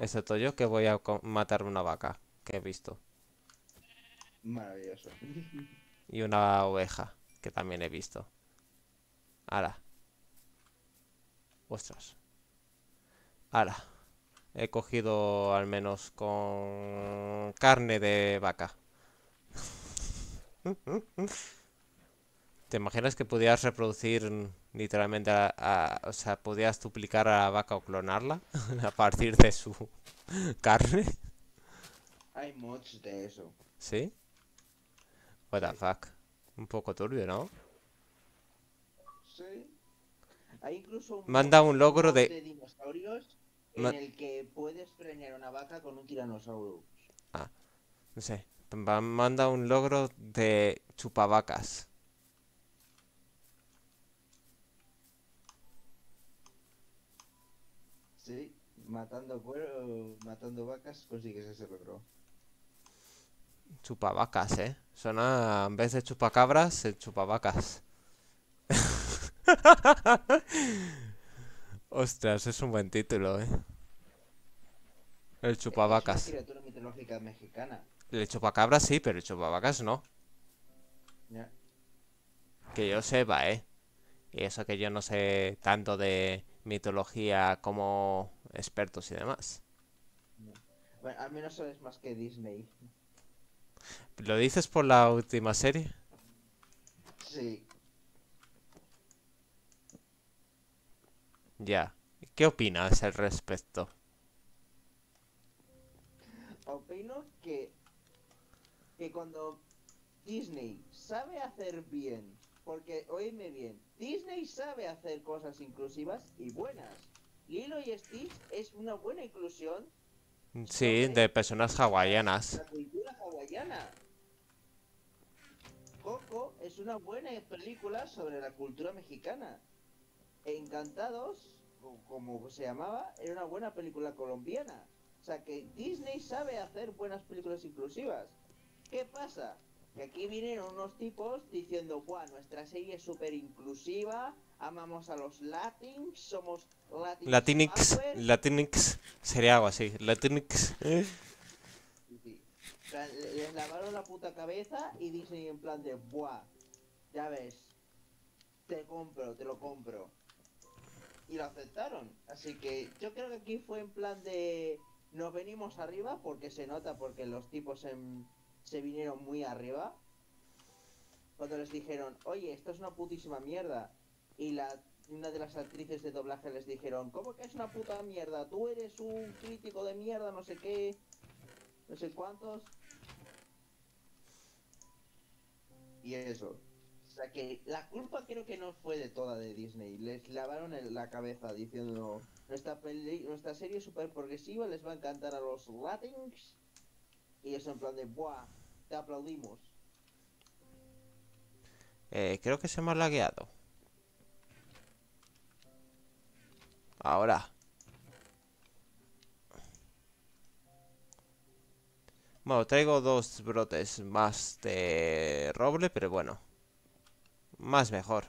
Excepto yo que voy a matar una vaca, que he visto. Maravilloso. Y una oveja, que también he visto. Ahora. Ostras. Ahora. He cogido al menos con carne de vaca. ¿Te imaginas que pudieras reproducir literalmente a, a- o sea, pudieras duplicar a la vaca o clonarla a partir de su carne? Hay mods de eso. ¿Sí? What the fuck. Un poco turbio, ¿no? Sí. Hay incluso un Manda un logro mod de- dinosaurios Ma- en el que puedes preñar una vaca con un tiranosaurio. No sé. Manda un logro de chupavacas. Sí. Matando cuero, matando vacas consigues ese logro. Chupavacas, ¿eh? Suena, en vez de chupacabras, el chupavacas. Ostras, es un buen título, ¿eh? El Es chupavacas. una criatura mitológica mexicana. El chupacabras sí, pero el chupavacas no. Ya. Que yo sepa, ¿eh? Y eso que yo no sé tanto de mitología como expertos y demás. Bueno, al menos sabes más que Disney. ¿Lo dices por la última serie? Sí. Ya. ¿Qué opinas al respecto? Opino que, que cuando Disney sabe hacer bien, porque oídme bien, Disney sabe hacer cosas inclusivas y buenas. Lilo y Stitch es una buena inclusión Sí, de personas hawaianas. la cultura hawaiana. Coco es una buena película sobre la cultura mexicana. Encantados, como se llamaba, era una buena película colombiana. O sea que Disney sabe hacer buenas películas inclusivas. ¿Qué pasa? Que aquí vinieron unos tipos diciendo, Buah, nuestra serie es súper inclusiva, amamos a los latins, somos latins Latinx, power". Latinx, sería algo así. Latinx. Sí, sí. O sea, le- les lavaron la puta cabeza y Disney en plan de, buah, ya ves, te compro, te lo compro. Y lo aceptaron. Así que yo creo que aquí fue en plan de, nos venimos arriba porque se nota porque los tipos en- se vinieron muy arriba. Cuando les dijeron, oye, esto es una putísima mierda. Y la, una de las actrices de doblaje les dijeron, ¿cómo que es una puta mierda? Tú eres un crítico de mierda, no sé qué no sé cuántos. Y eso. O sea que la culpa creo que no fue de toda de Disney. Les lavaron la cabeza diciendo nuestra peli, nuestra serie super progresiva les va a encantar a los latins. Y eso en plan de buah, te aplaudimos. Eh, creo que se me ha lagueado. Ahora. Bueno, traigo dos brotes más de roble, pero bueno. Más mejor.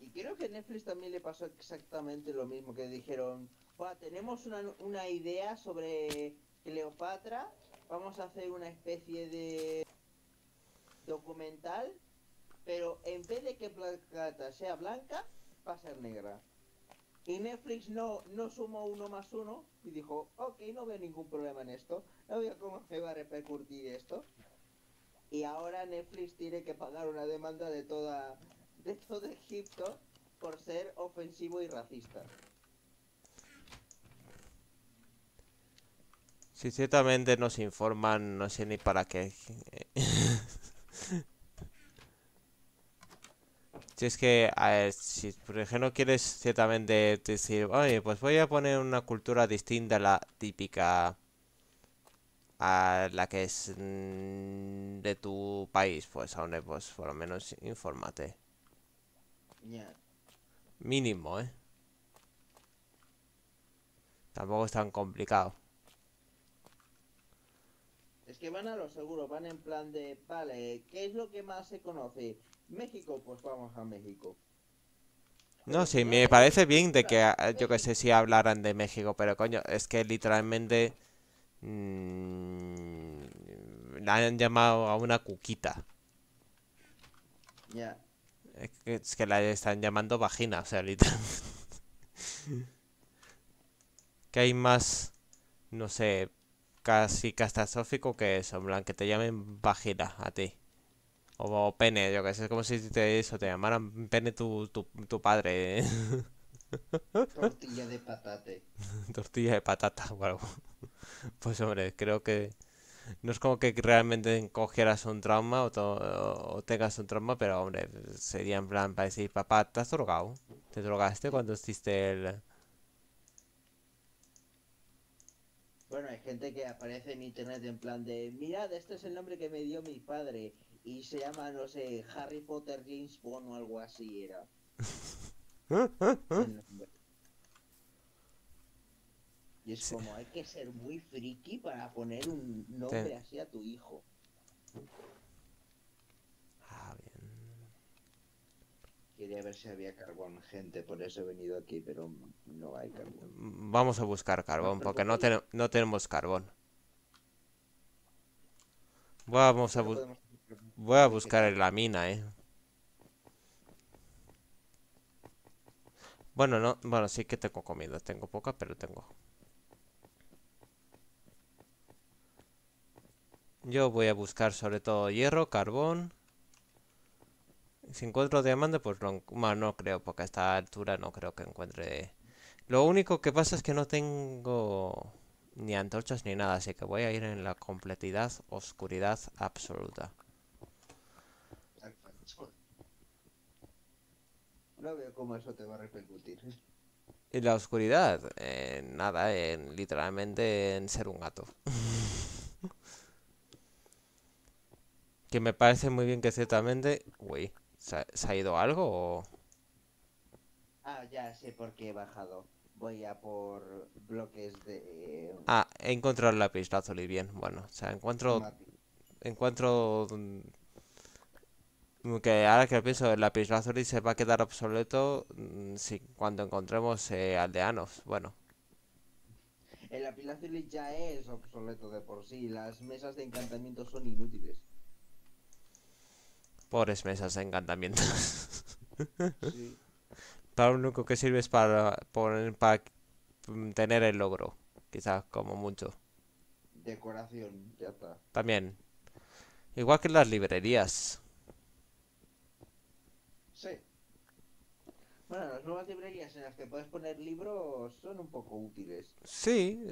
Y creo que Netflix también le pasó exactamente lo mismo, que dijeron, "Buah, tenemos una, una idea sobre Cleopatra, vamos a hacer una especie de documental, pero en vez de que Cleopatra sea blanca, va a ser negra. Y Netflix no, no sumó uno más uno y dijo, ok, no veo ningún problema en esto, no veo cómo se va a repercutir esto. Y ahora Netflix tiene que pagar una demanda de toda de todo Egipto por ser ofensivo y racista. Si ciertamente nos informan, no sé ni para qué. Si es que, a ver, si por ejemplo quieres ciertamente decir, oye, pues voy a poner una cultura distinta a la típica, a la que es mm, de tu país, pues, hombre, pues por lo menos infórmate. Mínimo, ¿eh? Tampoco es tan complicado. Es que van a lo seguro, van en plan de, vale, ¿qué es lo que más se conoce? México, pues vamos a México. No, sí, me parece bien de que, ah, yo que sé, si hablaran de México, pero coño, es que literalmente mm, la han llamado a una cuquita. Ya. Es que, es que la están llamando vagina, o sea, literalmente. Que hay más, no sé, casi catastrófico que eso, en plan, que te llamen vagina a ti. O pene, yo que sé, es como si te, eso, te llamaran pene tu, tu, tu padre. Tortilla de patate. Tortilla de patata o algo. Pues hombre, creo que no es como que realmente cogieras un trauma o, to- o tengas un trauma, pero hombre, sería en plan para decir, papá, ¿te has drogado? ¿Te drogaste cuando hiciste el... Bueno, hay gente que aparece en internet en plan de, mirad, este es el nombre que me dio mi padre. Y se llama, no sé, Harry Potter James Bond o algo así era. Y es Sí. como, hay que ser muy friki para poner un nombre Sí. así a tu hijo. Ah, bien. Quería ver si había carbón, gente, por eso he venido aquí, pero no hay carbón. Vamos a buscar carbón, pero porque no, ten- no tenemos carbón. Vamos a, bu- voy a buscar en la mina, eh. Bueno, no, bueno, sí que tengo comida, tengo poca, pero tengo. Yo voy a buscar sobre todo hierro, carbón. Si encuentro diamante, pues lo, en- bueno, no creo, porque a esta altura no creo que encuentre. Lo único que pasa es que no tengo ni antorchas ni nada, así que voy a ir en la completidad, oscuridad absoluta. No veo cómo eso te va a repercutir. Y la oscuridad, eh, nada, en, literalmente en ser un gato. Que me parece muy bien que ciertamente... Uy, ¿se ha, se ha ido algo o...? Ah, ya sé por qué he bajado. Voy a por bloques de... Ah, he encontrado el lápiz lazuli, bien, bueno, o sea, encuentro... mati. Encuentro... Que ahora que pienso, el lápiz lazuli se va a quedar obsoleto mm, si, cuando encontremos eh, aldeanos. Bueno, El lapilázuli ya es obsoleto de por sí. Las mesas de encantamiento son inútiles. Pobres mesas de encantamientos. Sí. Para lo único que sirve es para poner, para mm, tener el logro, quizás como mucho. Decoración, ya está. También. Igual que las librerías. Sí. Bueno, las nuevas librerías en las que puedes poner libros son un poco útiles. Sí.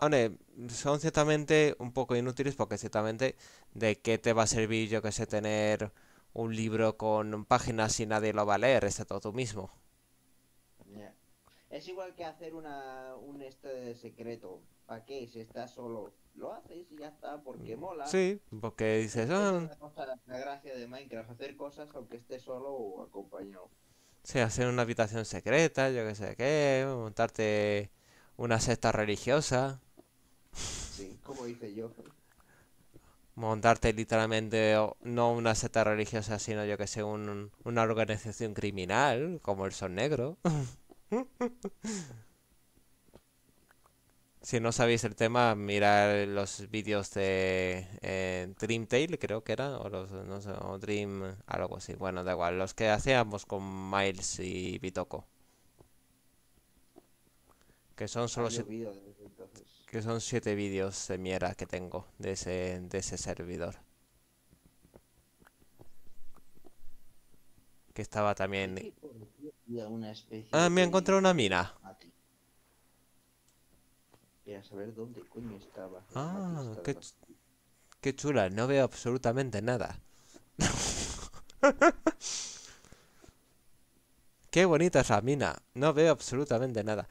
Mm, hombre, son ciertamente un poco inútiles porque ciertamente de qué te va a servir, yo que sé, tener un libro con páginas si nadie lo va a leer, excepto tú mismo. Ya. Es igual que hacer una, un este de secreto. ¿Para qué? Si estás solo, lo haces y ya está, porque mola. Sí, porque dices, ah, es cosa- la gracia de Minecraft, hacer cosas aunque estés solo o acompañado. sí, hacer una habitación secreta, yo que sé qué, montarte una secta religiosa, Sí, como hice yo. montarte literalmente, no una secta religiosa, sino yo que sé, un- una organización criminal, como el Sol Negro. Si no sabéis el tema, mirar los vídeos de eh, Dream Tale, creo que era, o los, no sé, o Dream, algo así. Bueno, da igual, los que hacíamos con Miles y Bitoco. Que son solo Ha siete, llovido desde entonces. Que son siete vídeos de mierda que tengo de ese, de ese servidor. Que estaba también... Ah, me de encontré una mina. Quería saber dónde coño estaba. Ah, qué, ch- qué chula, no veo absolutamente nada. Qué bonita es la mina, no veo absolutamente nada.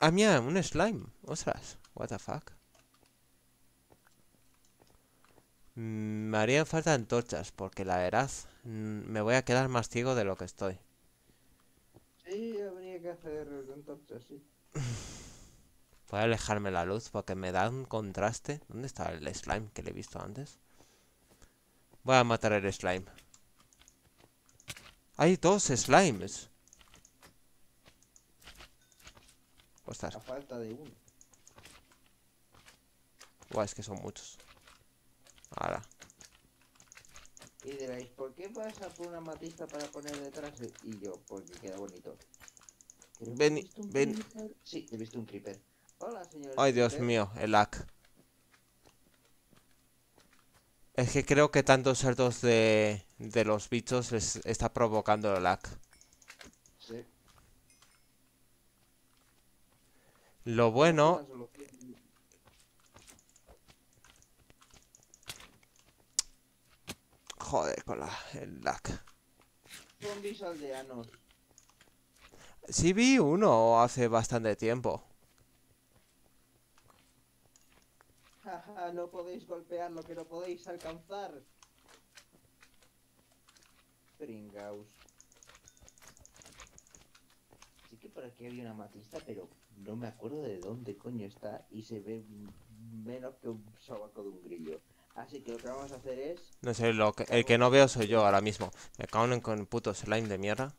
Ah, mira, un slime, ostras, what the fuck. Mm, Me harían falta antorchas, porque la verdad, mm, me voy a quedar más ciego de lo que estoy. Sí, habría que hacer antorchas, sí. Voy a alejarme la luz porque me da un contraste. ¿Dónde está el slime que le he visto antes? Voy a matar el slime. Hay dos slimes. Ostras, A falta de uno. guau, es que son muchos. Ahora. Y diréis, ¿por qué vas a por una matista para poner detrás? Y yo, porque queda bonito. ¿Pero Ven- he visto un ven. creeper? Sí, he visto un creeper. Hola, señor. Ay, Dios creeper. mío, el lag. Es que creo que tantos saltos de, de los bichos les está provocando el lag. Sí. Lo bueno... Joder, con la, el lag. Zombies aldeanos. Sí vi uno hace bastante tiempo. Jaja, no podéis golpear lo que no podéis alcanzar. Pringaus. Sí que por aquí había una matista, pero no me acuerdo de dónde coño está y se ve menos que un sobaco de un grillo. Así que lo que vamos a hacer es... No sé, lo que, el que no veo soy yo ahora mismo. Me cago en con el puto slime de mierda.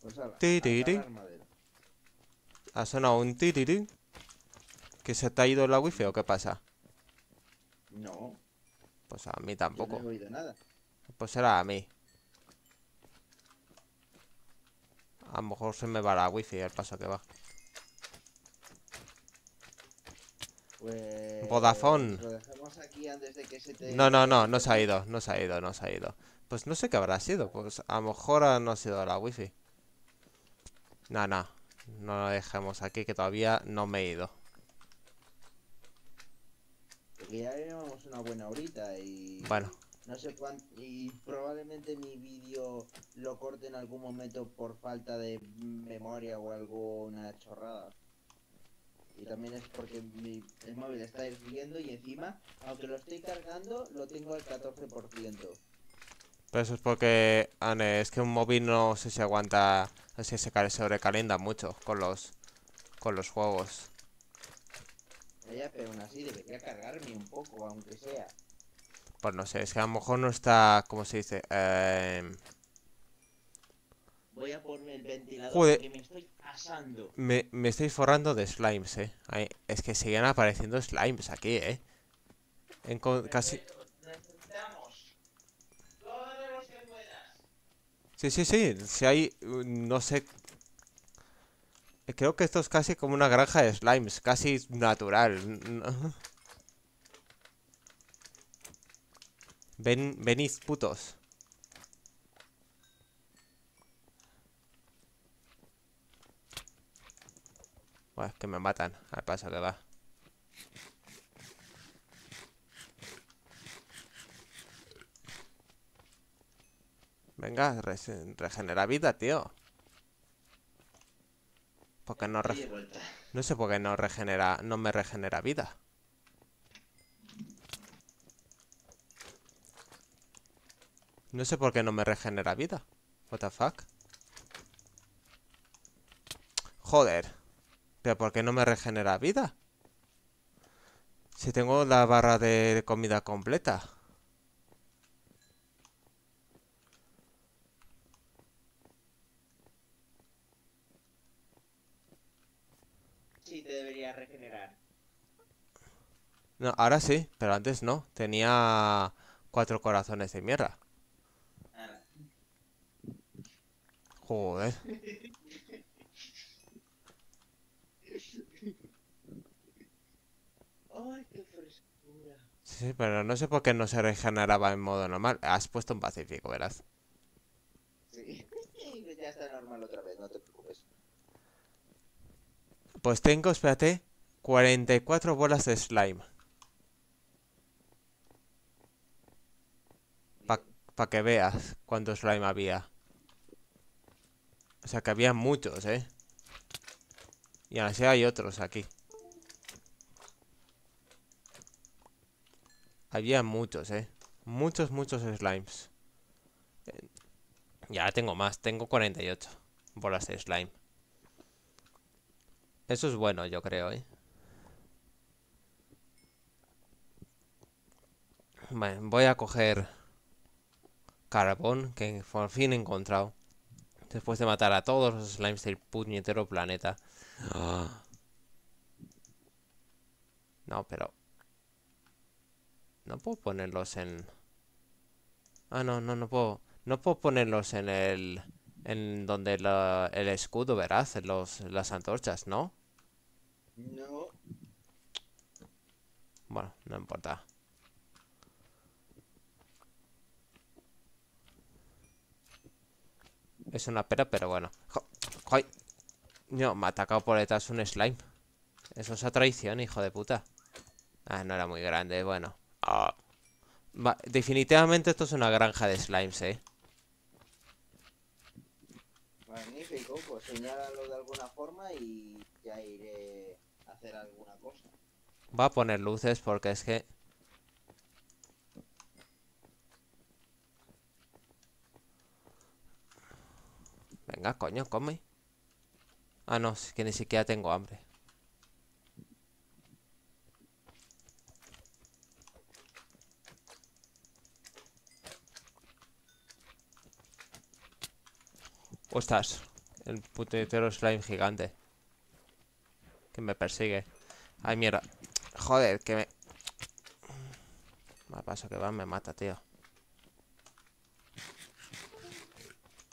Pues ala, Ti, a ti, ti. talar madera. Ha sonado un tiriri. ¿Que se te ha ido la wifi o qué pasa? No, Pues a mí yo no tampoco. he oído nada. Pues era a mí. A lo mejor se me va la wifi al paso que va. Pues... Vodafone. Lo dejamos aquí antes de que se te... No, no, no, no se ha ido, no se ha ido, no se ha ido. Pues no sé qué habrá sido, pues a lo mejor no ha sido la wifi. No, no, no lo dejemos aquí que todavía no me he ido. Porque ya llevamos una buena horita y... Bueno, No sé cuánto... Y probablemente mi vídeo lo corte en algún momento por falta de memoria o alguna chorrada. Y también es porque mi, el móvil está hirviendo y encima, aunque lo estoy cargando, lo tengo al 14%. pero eso es porque, Ane, es que un móvil no sé si aguanta, si se cal- sobrecalienta mucho con los, con los juegos. Ya, pero aún así debería cargarme un poco, aunque sea. Pues no sé, es que a lo mejor no está, ¿cómo se dice? Em, Voy a poner el ventilador Joder. porque me estoy asando. me, me estoy forrando de slimes, eh. Ay, es que siguen apareciendo slimes aquí, eh. En casi... Necesitamos todos los que puedas. Sí, sí, sí. Si hay, uh, no sé. eh, Creo que esto es casi como una granja de slimes, casi natural. Ven, venid, putos. Buah, que me matan. Al paso que va. Venga, regenera vida, tío. Porque no. No sé por qué no regenera, no me regenera vida. No sé por qué no me regenera vida. What the fuck? Joder. ¿Pero por qué no me regenera vida? Si tengo la barra de comida completa. Sí, te debería regenerar. No, ahora sí, pero antes no. Tenía cuatro corazones de mierda. Ahora. Joder. Ay, qué frescura. Sí, pero no sé por qué no se regeneraba en modo normal. Has puesto un pacífico, verás. Sí. ya está normal otra vez, no te preocupes. Pues tengo, espérate, 44 bolas de slime. Para que veas cuánto slime había. O sea que había muchos, ¿eh? Y así hay otros aquí. Había muchos, ¿eh? Muchos, muchos slimes. Eh, Ya tengo más, tengo 48 bolas de slime. Eso es bueno, yo creo, ¿eh? Bueno, voy a coger carbón que por fin he encontrado. Después de matar a todos los slimes del puñetero planeta. Ah. No, pero... No puedo ponerlos en... Ah, no, no, no puedo... No puedo ponerlos en el... En donde la- el escudo, verás, en los, las antorchas, ¿no? No. Bueno, no importa. Es una pera, pero bueno. Jo- ¡Joy! No, me ha atacado por detrás un slime. Eso es a traición, hijo de puta. Ah, no era muy grande, bueno. Ah. Va, definitivamente esto es una granja de slimes, eh. Magnífico, pues señálalo de alguna forma y ya iré a hacer alguna cosa. Voy a poner luces porque es que... Venga, coño, come. Ah, no, es que ni siquiera tengo hambre. Ostras, el putetero slime gigante. Que me persigue. Ay, mierda. Joder, que me... Mal paso que va, me mata, tío.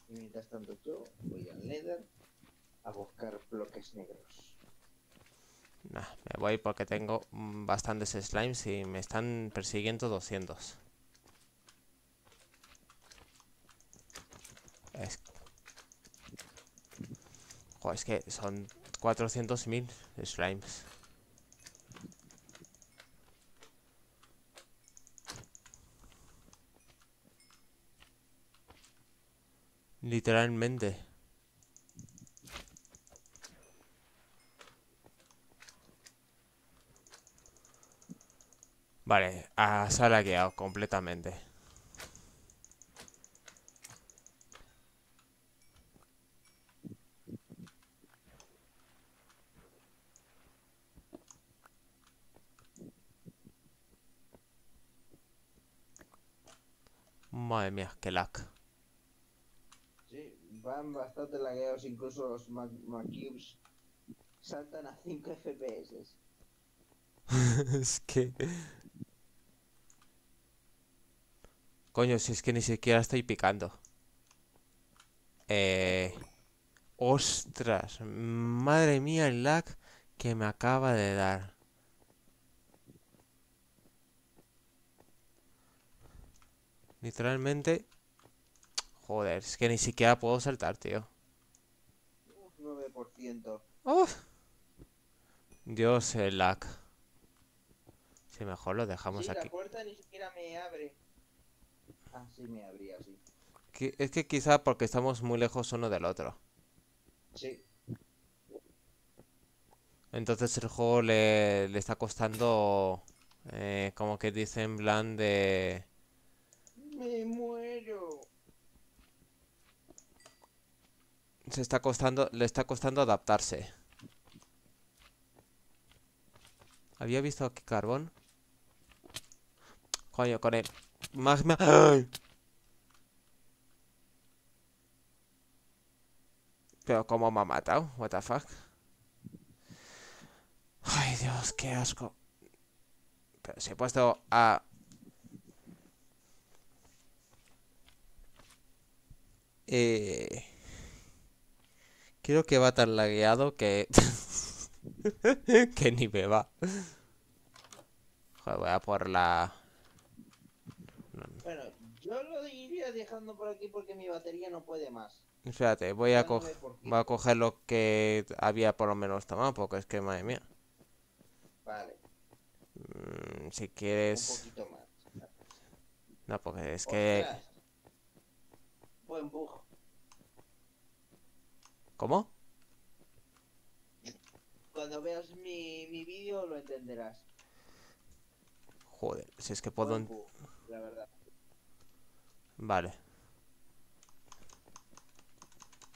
Y mientras tanto yo voy al Nether a buscar bloques negros. Nah, me voy porque tengo mm, bastantes slimes y me están persiguiendo 200. Es... Que son 400.000 slimes. Literalmente. Vale, ah, ha lagueado completamente. Madre mía, qué lag. Van bastante lagueados, incluso los Mac- Macubes saltan a 5 FPS. es que... Coño, si es que ni siquiera estoy picando. Eh... Ostras, madre mía el lag que me acaba de dar. Literalmente... Joder, es que ni siquiera puedo saltar, tío. Uf, 9%. Uf. Dios, el lag. Si mejor lo dejamos sí, aquí. la puerta ni siquiera me abre. Ah, sí me abría, sí. Es que quizá porque estamos muy lejos uno del otro. Sí. Entonces el juego le, le está costando, eh, como que dice en plan de... Me muero. Se está costando, le está costando adaptarse. Había visto aquí carbón. Coño, con el magma. ¡Ay! Pero cómo me ha matado, what the fuck. Ay, Dios, qué asco. Pero si he puesto a... Eh... Creo que va tan lagueado que... que ni me va. Joder, voy a por la... Bueno, yo lo iría dejando por aquí porque mi batería no puede más. Espérate, voy a, qué. voy a coger lo que había por lo menos tomado, porque es que, madre mía. Vale, Mm, si un quieres... poquito más. No, porque es que... Buen bug. ¿Cómo? Cuando veas mi, mi vídeo lo entenderás. Joder, si es que puedo... La verdad. Vale.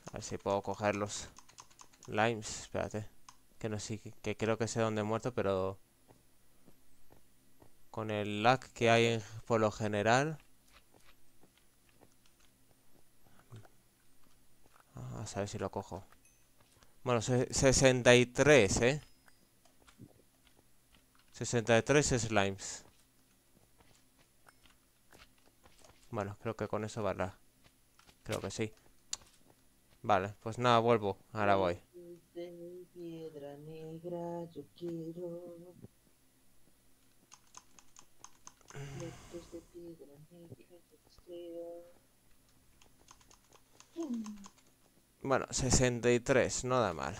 A ver si puedo coger los limes. Espérate. Que no sé, que- que creo que sé dónde he muerto, pero... Con el lag que hay en- por lo general... A saber si lo cojo. Bueno, se- 63, ¿eh? 63 slimes. Bueno, creo que con eso valdrá. Creo que sí. Vale, pues nada, vuelvo. Ahora voy. De piedra negra yo quiero. De piedra negra yo deseo. Bueno, 63, no da mal.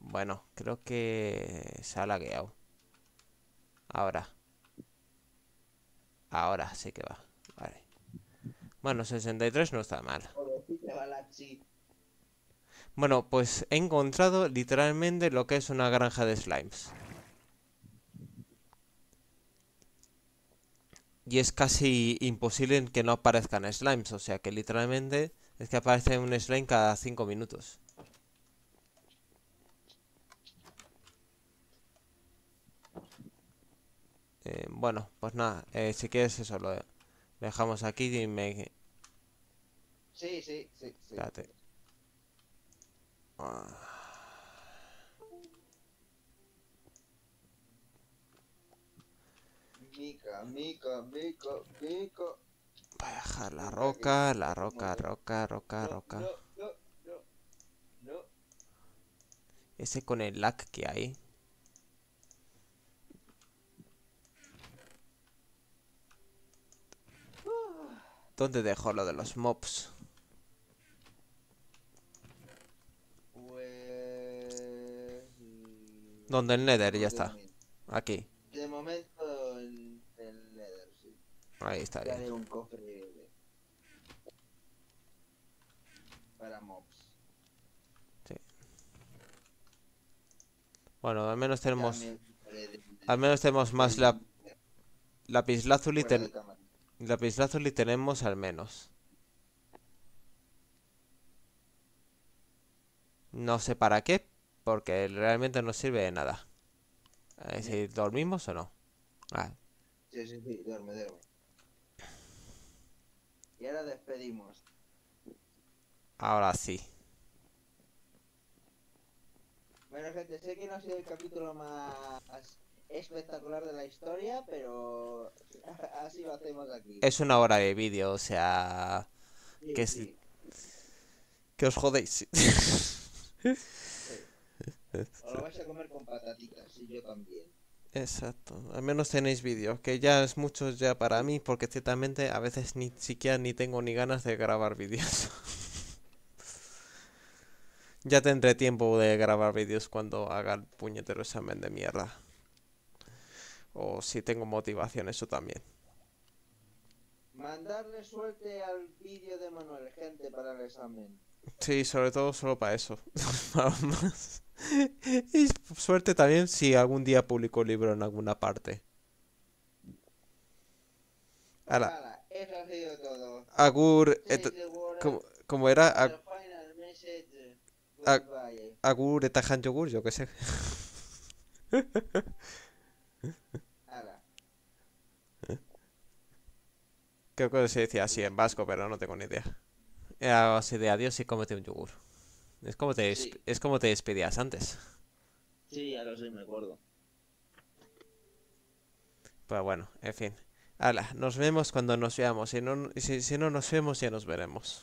Bueno, creo que se ha lagueado. Ahora. Ahora sí que va. Vale. Bueno, 63 no está mal. Bueno, pues he encontrado literalmente lo que es una granja de slimes. Y es casi imposible que no aparezcan slimes, o sea que literalmente es que aparece un slime cada 5 minutos. Eh, bueno, pues nada, eh, si quieres eso lo dejamos aquí y me... Sí, sí, sí, sí. Espérate. Ah. Mica, mica, mica, mica. Voy a dejar la roca, la roca, roca, roca, roca. No, no, no, no. Ese con el lag que hay. ¿Dónde dejo lo de los mobs? Pues... Donde el Nether, ya está. momento- Aquí. De momento el, el Nether, sí. Ahí está Ya bien. de un cofre de- para mobs. Bueno, al menos tenemos... Al menos tenemos más la, lapislázuli, ten- lapislázuli tenemos al menos. No sé para qué, porque realmente no sirve de nada. A ver si dormimos o no. Ah, Sí, sí, sí, duerme, duerme. Y ahora despedimos. ahora sí. Bueno, gente, sé que no ha sido el capítulo más espectacular de la historia, pero así lo hacemos aquí. Es una hora de vídeo, o sea... Sí, que sí. Que os jodéis. Os lo vais a comer con patatitas, y yo también. Exacto, al menos tenéis vídeo, que ya es mucho ya para mí, porque ciertamente a veces ni siquiera ni tengo ni ganas de grabar vídeos. ya tendré tiempo de grabar vídeos cuando haga el puñetero examen de mierda. O si tengo motivación, eso también. Mandarle suerte al vídeo de Manuel, gente, para el examen. Sí, sobre todo solo para eso. Para más. Y suerte también si algún día publico el libro en alguna parte. Ala, eso ha sido todo. Agur, et- como, como era, ag-. Agur eta jan yogur, yo qué sé. Creo que se decía así en vasco, pero no tengo ni idea. Era así de adiós y cómete un yogur. Es como te, Sí. es como te despedías antes. Sí, lo sé, me acuerdo. Pero bueno, en fin. Hala, nos vemos cuando nos veamos. Si no, si, si no nos vemos, ya nos veremos.